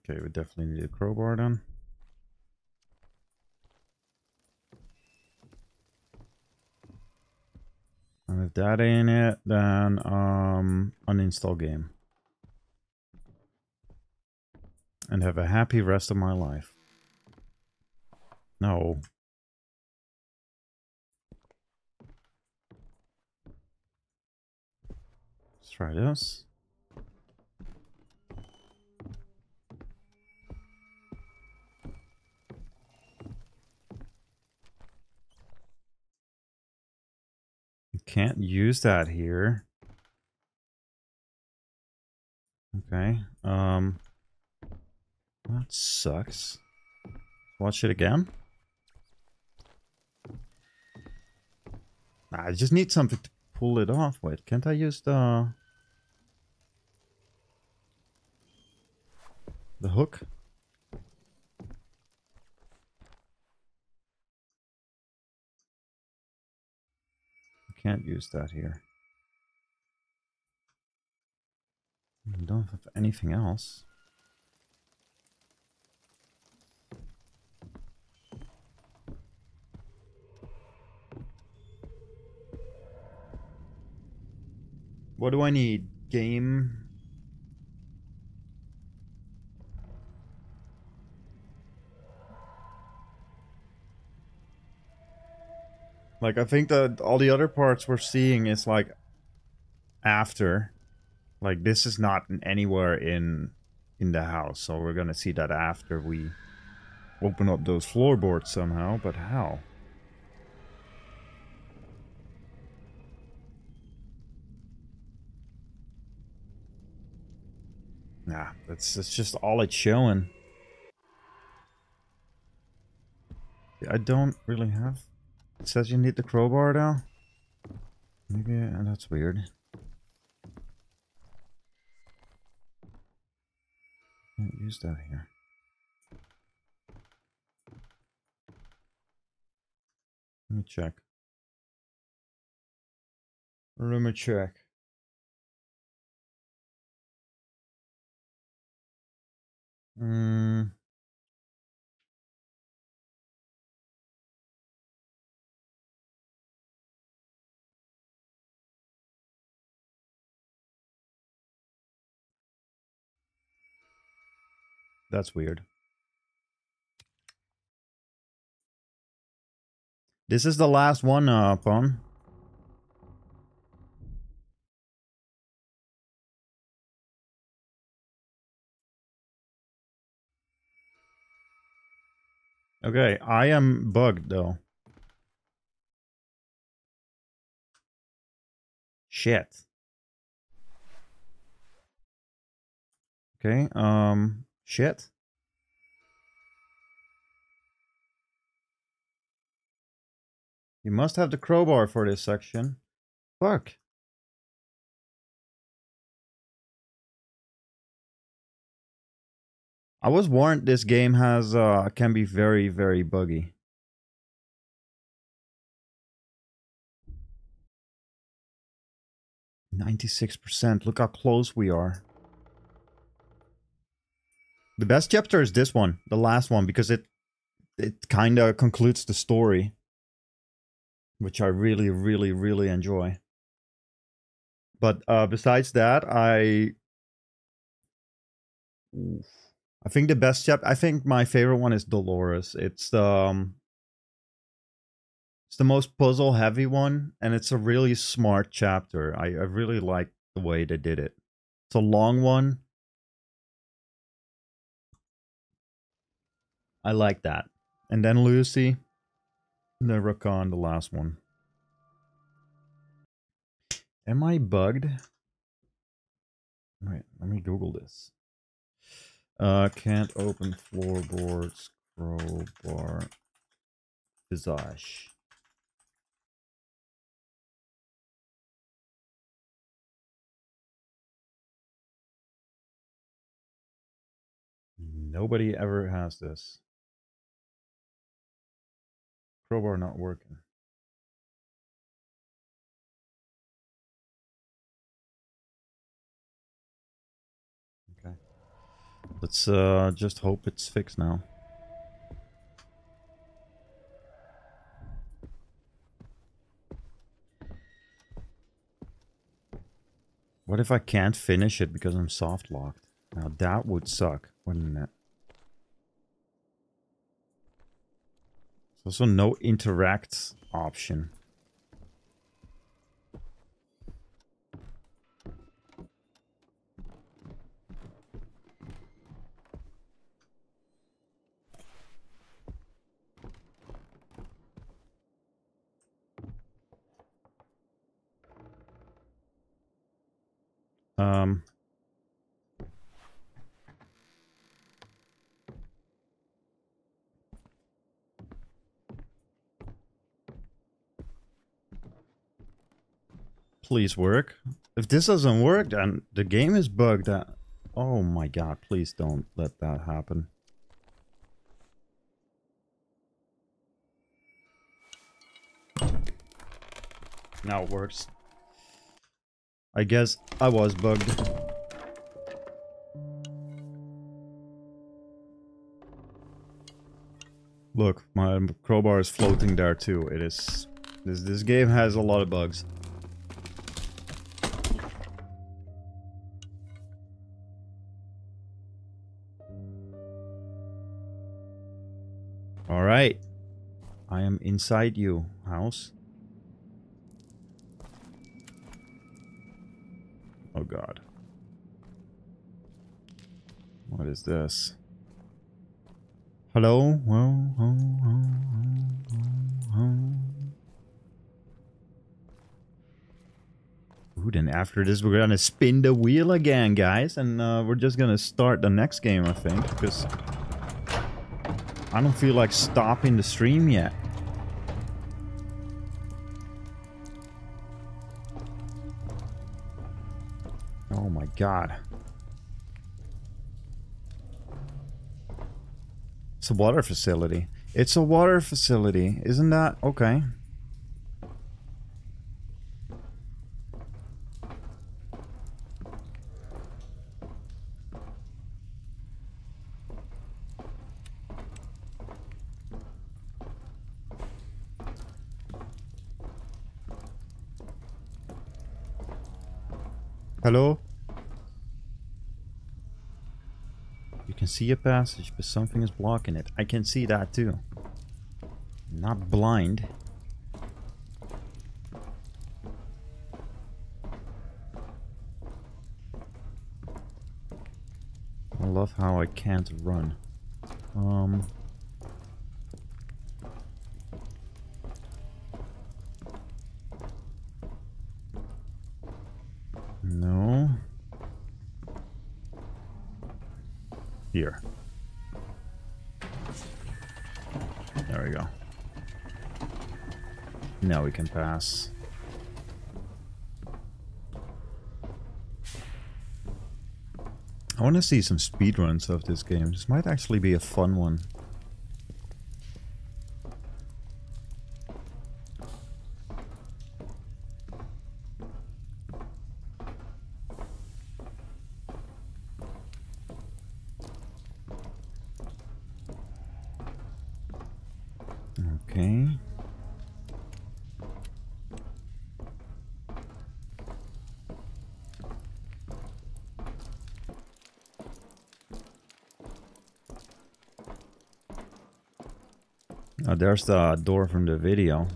Okay, we definitely need a crowbar then. And if that ain't it, then um, uninstall game. And have a happy rest of my life. No. Let's try this. Can't use that here. Okay. Um. That sucks. Watch it again. I just need something to pull it off with. Can't I use the... The hook? Can't use that here. I don't have anything else. What do I need? Game Like I think that all the other parts we're seeing is like after. Like this is not anywhere in in the house, so we're gonna see that after we open up those floorboards somehow, but how? Nah, that's that's just all it's showing. I don't really have it says you need the crowbar now? Maybe uh, that's weird. Can't use that here. Let me check. Me check. Hmm. That's weird. This is the last one, uh, Pon. Okay, I am bugged though. Shit. Okay, um, Shit. You must have the crowbar for this section. Fuck. I was warned this game has uh can be very very buggy. Ninety-six percent. Look how close we are. The best chapter is this one, the last one, because it it kind of concludes the story, which I really, really, really enjoy. But uh, besides that, I I think the best chapter. I think my favorite one is Dolores. It's um, it's the most puzzle heavy one, and it's a really smart chapter. I I really like the way they did it. It's a long one. I like that. And then Lucy, the Rakan, the last one. Am I bugged? Wait, let me Google this. Uh, can't open floorboard scroll bar visage. Nobody ever has this. Crowbar not working. Okay. Let's uh, just hope it's fixed now. What if I can't finish it because I'm soft locked? Now that would suck, wouldn't it? Also no interact option. Um, please work. If this doesn't work, then the game is bugged. Uh, oh my god, please don't let that happen. Now it works. I guess I was bugged. Look, my crowbar is floating there too. It is... This, this game has a lot of bugs. I am inside you, house. Oh god. What is this? Hello? Oh, oh, oh, Ooh, then after this we're gonna spin the wheel again, guys. And uh, we're just gonna start the next game, I think. Because I don't feel like stopping the stream yet. God. It's a water facility. It's a water facility. Isn't that okay? Hello? You can see a passage, but something is blocking it. I can see that too. Not blind. I love how I can't run. Um... Here. There we go. Now we can pass. I want to see some speedruns of this game. This might actually be a fun one. There's the door from the video.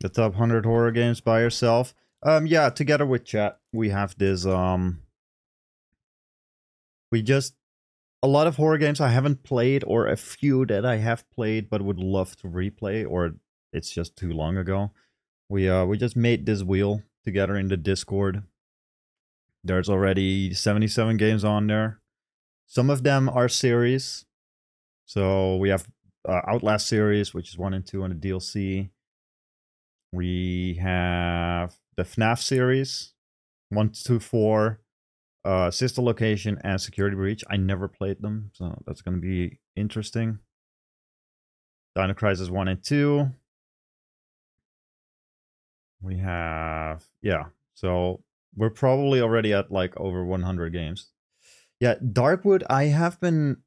The top 100 horror games by yourself. Um, yeah, together with chat, we have this, um... We just... A lot of horror games I haven't played, or a few that I have played but would love to replay, or it's just too long ago. We, uh, we just made this wheel together in the Discord. There's already 77 games on there. Some of them are series. So we have uh, Outlast series, which is 1 and 2 on the DLC. We have the FNAF series, one, two, four, uh, Sister Location, and Security Breach. I never played them, so that's going to be interesting. Dino Crisis 1 and 2. We have, yeah, so we're probably already at like over 100 games. Yeah, Darkwood, I have been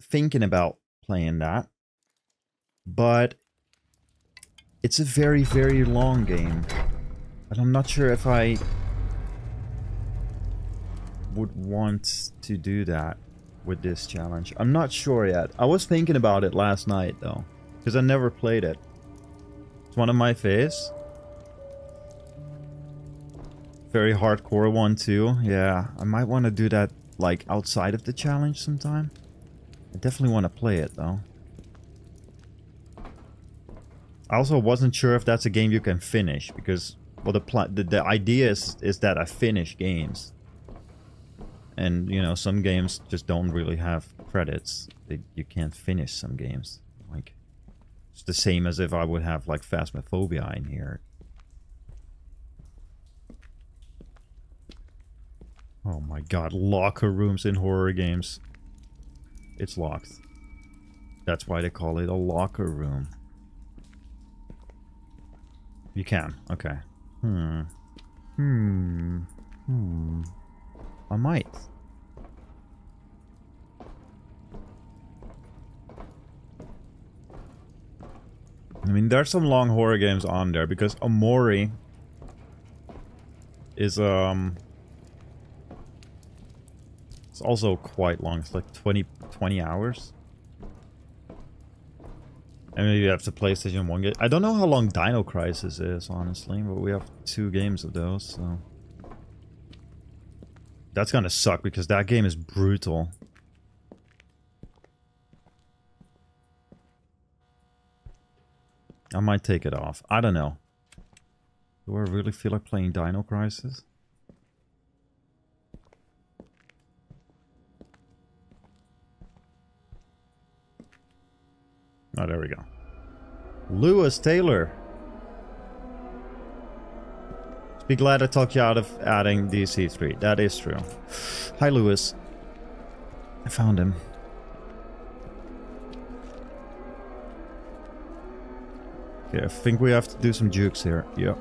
thinking about playing that. But it's a very, very long game. And I'm not sure if I would want to do that with this challenge. I'm not sure yet. I was thinking about it last night though. Because I never played it. It's one of my faves. Very hardcore one too. Yeah, I might want to do that like outside of the challenge sometime. I definitely want to play it though. I also wasn't sure if that's a game you can finish because well the the, the idea is is that I finish games. And you know some games just don't really have credits. They, you can't finish some games. Like it's the same as if I would have like Phasmophobia in here. Oh my god, locker rooms in horror games. It's locked. That's why they call it a locker room. You can, okay. Hmm. Hmm. Hmm. I might. I mean, there's some long horror games on there because Amori is, um, also quite long. It's like 20, 20 hours. And maybe you have the PlayStation 1 game. I don't know how long Dino Crisis is, honestly, but we have two games of those, so... That's gonna suck, because that game is brutal. I might take it off. I don't know. Do I really feel like playing Dino Crisis? Oh, there we go. Lewis Taylor. Be glad I talked you out of adding DC3. That is true. Hi, Lewis. I found him. Okay, I think we have to do some jukes here. Yep.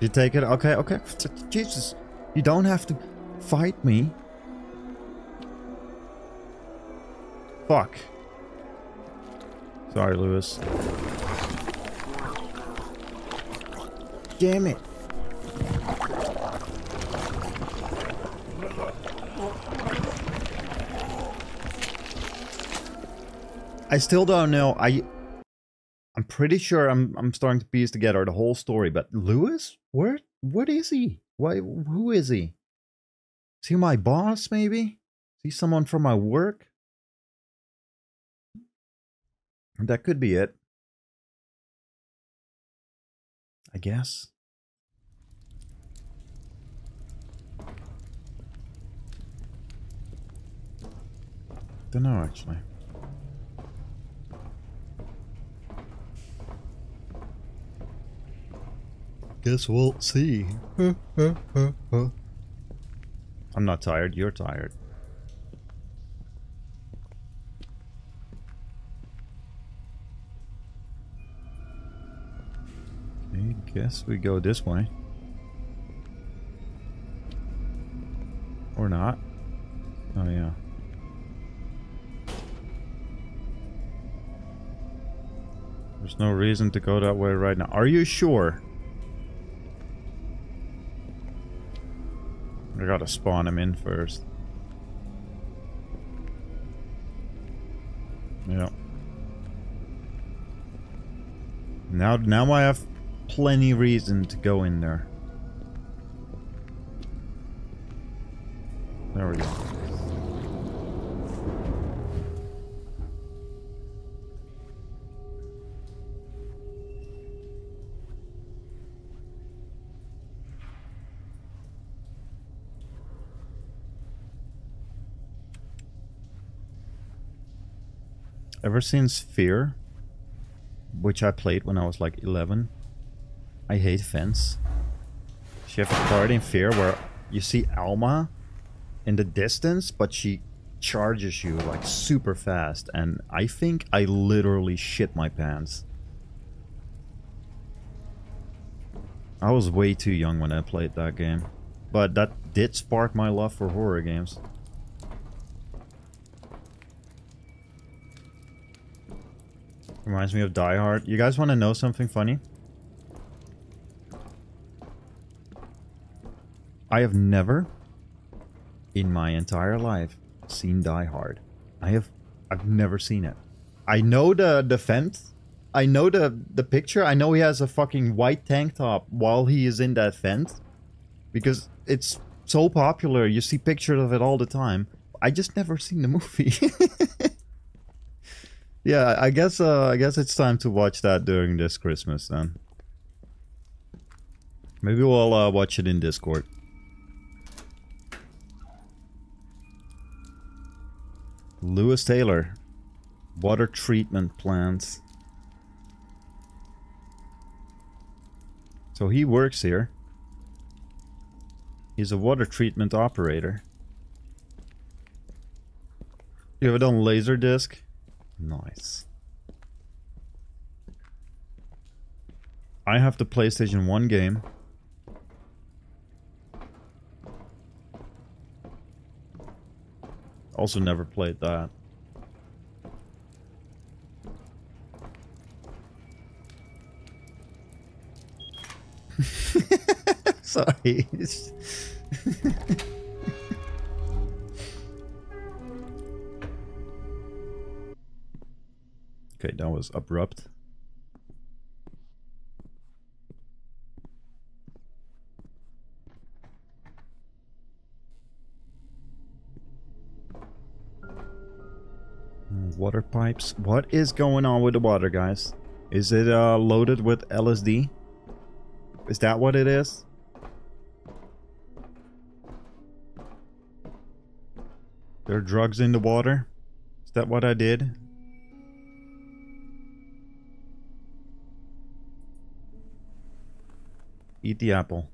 You take it? Okay, okay. Jesus. You don't have to fight me. Fuck. Sorry, Lewis. Damn it. I still don't know. I I'm pretty sure I'm I'm starting to piece together the whole story, but Lewis? Where what is he? Why who is he? Is he my boss maybe? Is he someone from my work? That could be it. I guess. Don't know actually. Guess we'll see. I'm not tired, you're tired. Guess we go this way. Or not. Oh yeah. There's no reason to go that way right now. Are you sure? I gotta spawn him in first. Yeah. Now, now I have plenty reason to go in there. There we go. Ever since Fear, which I played when I was like 11, I hate Fence. She have a part in Fear where you see Alma in the distance, but she charges you like super fast, and I think I literally shit my pants. I was way too young when I played that game, but that did spark my love for horror games. Reminds me of Die Hard. You guys want to know something funny? I have never, in my entire life, seen Die Hard. I have, I've never seen it. I know the the fence. I know the the picture. I know he has a fucking white tank top while he is in that fence, because it's so popular. You see pictures of it all the time. I just never seen the movie. Yeah, I guess uh, I guess it's time to watch that during this Christmas then. Maybe we'll uh, watch it in Discord. Lewis Taylor. Water treatment plants. So he works here. He's a water treatment operator. You ever done Laserdisc? Nice. I have the PlayStation 1 game. Also never played that. Sorry. Okay, that was abrupt. Water pipes. What is going on with the water, guys? Is it uh, loaded with LSD? Is that what it is? There are drugs in the water? Is that what I did? Eat the apple.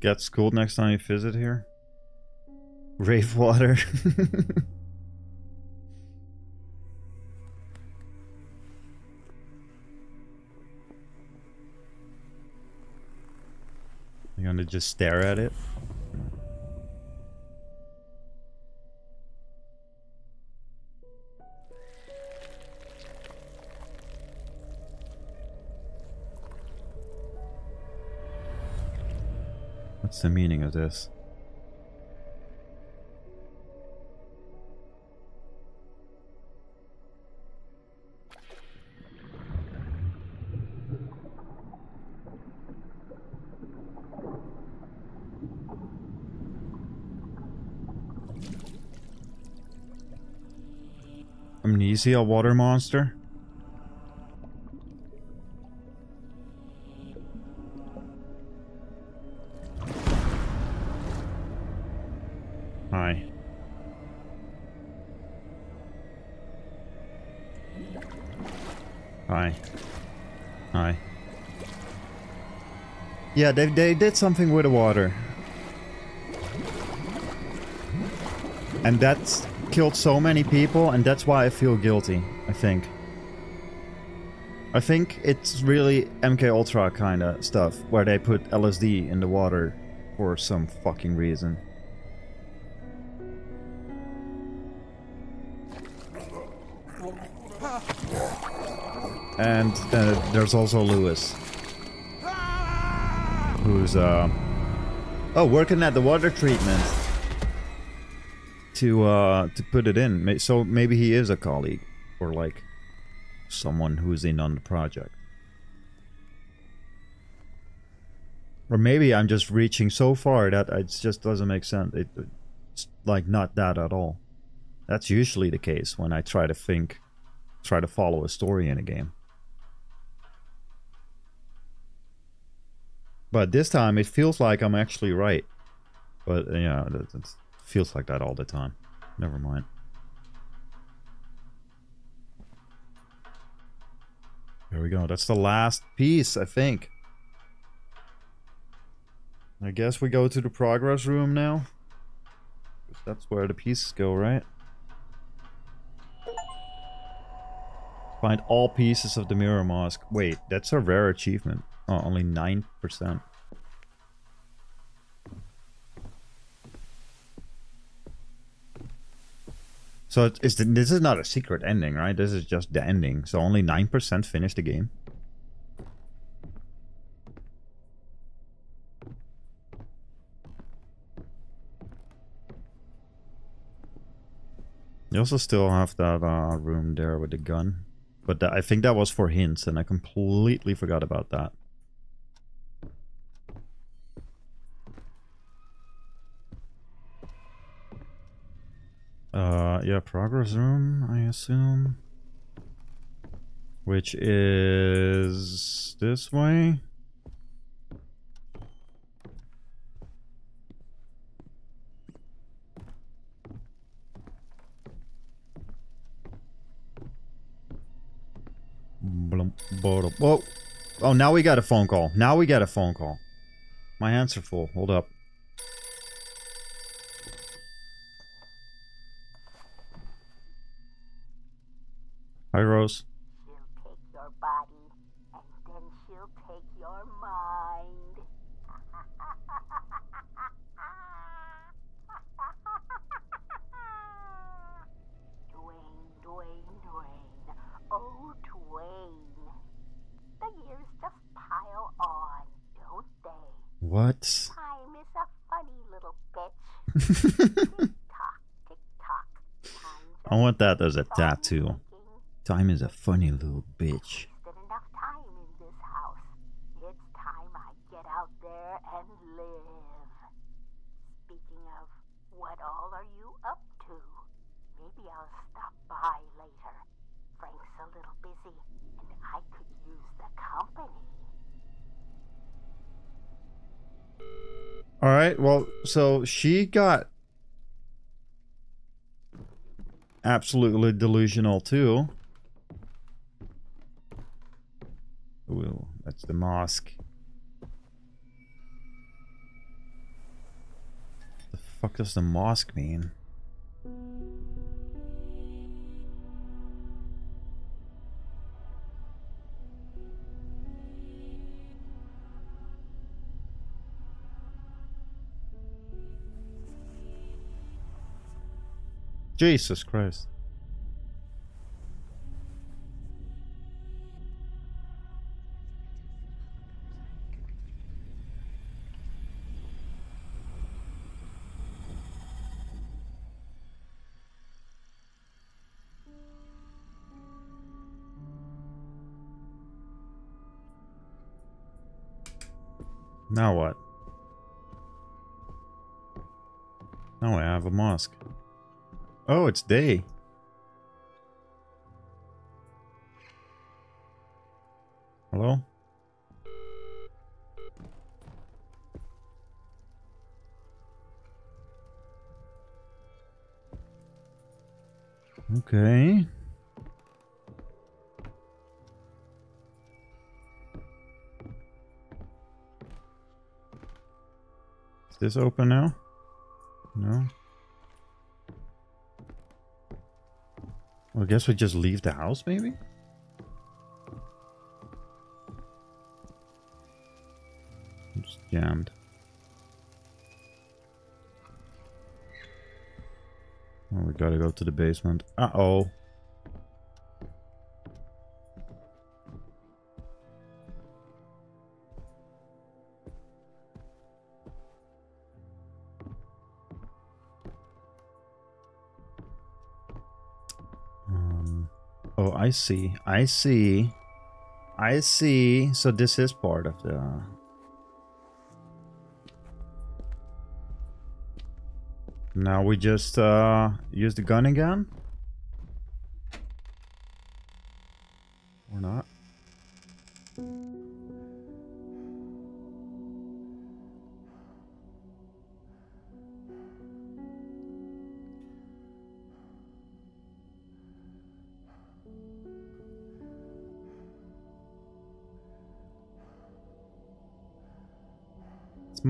Get schooled next time you visit here? Rave water. you gonna just stare at it? What's the meaning of this? Amnesia water monster? Yeah, they, they did something with the water. And that's killed so many people, and that's why I feel guilty, I think. I think it's really MK Ultra kind of stuff, where they put LSD in the water for some fucking reason. And uh, there's also Lewis. Who's, uh... Oh, working at the water treatment. To, uh, to put it in. So maybe he is a colleague. Or, like, someone who's in on the project. Or maybe I'm just reaching so far that it just doesn't make sense. It, it's, like, not that at all. That's usually the case when I try to think, try to follow a story in a game. But this time it feels like I'm actually right. But yeah, it, feels like that all the time. Never mind. There we go. That's the last piece, I think. I guess we go to the progress room now. That's where the pieces go, right? Find all pieces of the mirror mask. Wait, that's a rare achievement. Oh, only 9%. So it- is this is not a secret ending, right? This is just the ending. So only 9% finish the game. You also still have that uh, room there with the gun. But tha- I think that was for hints, and I completely forgot about that. Uh, yeah, progress room, I assume. Which is this way. Whoa. Oh, now we got a phone call. Now we got a phone call. My hands are full. Hold up. Hi, Rose. She'll take your body, and then she'll take your mind. Dwayne, Dwayne, Dwayne, oh Dwayne. The years just pile on, don't they? What? Time is a funny little bitch. tick tock, tick tock. I want that as a tattoo. Ticking. Time is a funny little bitch. wasted enough time in this house. It's time I get out there and live. Speaking of, what all are you up to? Maybe I'll stop by later. Frank's a little busy, and I could use the company. All right. Well, so she got absolutely delusional too. Ooh, that's the mosque. The fuck does the mosque mean? Jesus Christ. Oh, it's day. Hello? Okay. Is this open now? Guess we just leave the house, maybe? It's jammed. Oh, we gotta go to the basement. Uh-oh. I see. I see. I see. So this is part of the... Now we just uh, use the gun again?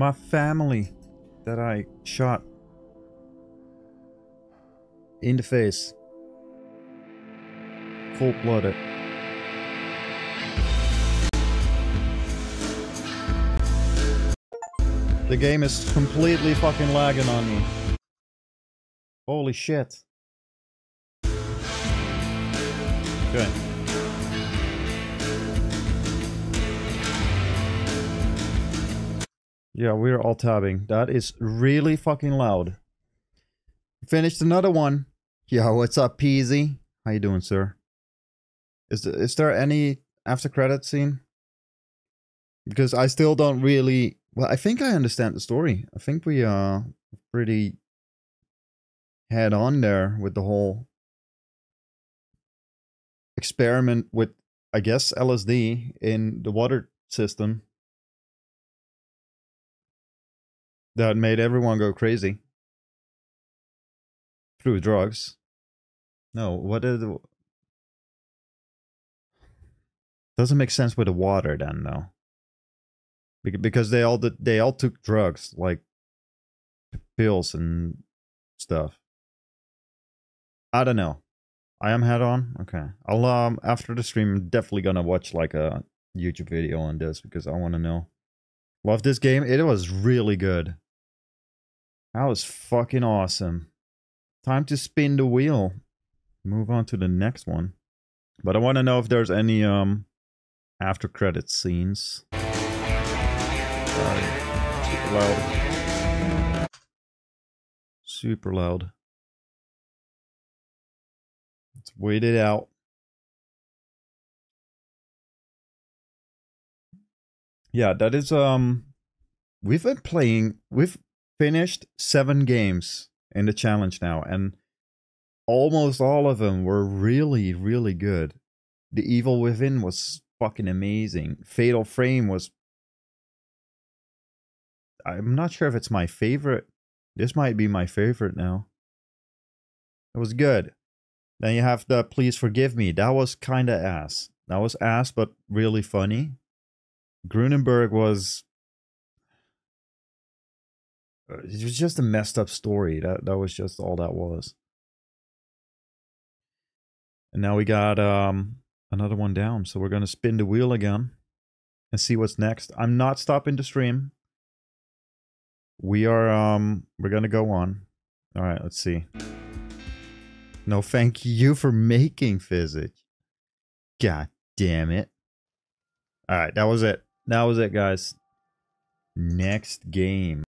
My family that I shot in the face. Cold blooded. The game is completely fucking lagging on me. Holy shit. Okay. Yeah, we're all tabbing. That is really fucking loud. Finished another one. Yo, what's up, Peasy? How you doing, sir? Is th is there any after credit scene? Because I still don't really. Well, I think I understand the story. I think we are pretty head on there with the whole experiment with, I guess, LSD in the water system that made everyone go crazy through drugs. No, what did the... doesn't make sense with the water then though. Because they all did, they all took drugs like pills and stuff. I don't know. I am head on. Okay, I'll um after the stream definitely gonna watch like a YouTube video on this because I want to know. Love this game. It was really good. That was fucking awesome. Time to spin the wheel. Move on to the next one. But I want to know if there's any um after credit scenes. Super loud. Super loud. Let's wait it out. Yeah, that is um we've been playing we've finished 7 games in the challenge now and almost all of them were really really good. The Evil Within was fucking amazing. Fatal Frame was I'm not sure if it's my favorite. This might be my favorite now. It was good. Then you have the Please Forgive Me. That was kind of ass. That was ass, but really funny. Grunenberg was. It was just a messed up story. That that was just all that was. And now we got um another one down. So we're gonna spin the wheel again and see what's next. I'm not stopping the stream. We are um we're gonna go on. Alright, let's see. No, thank you for making physics. God damn it. Alright, that was it. That was it, guys. Next game.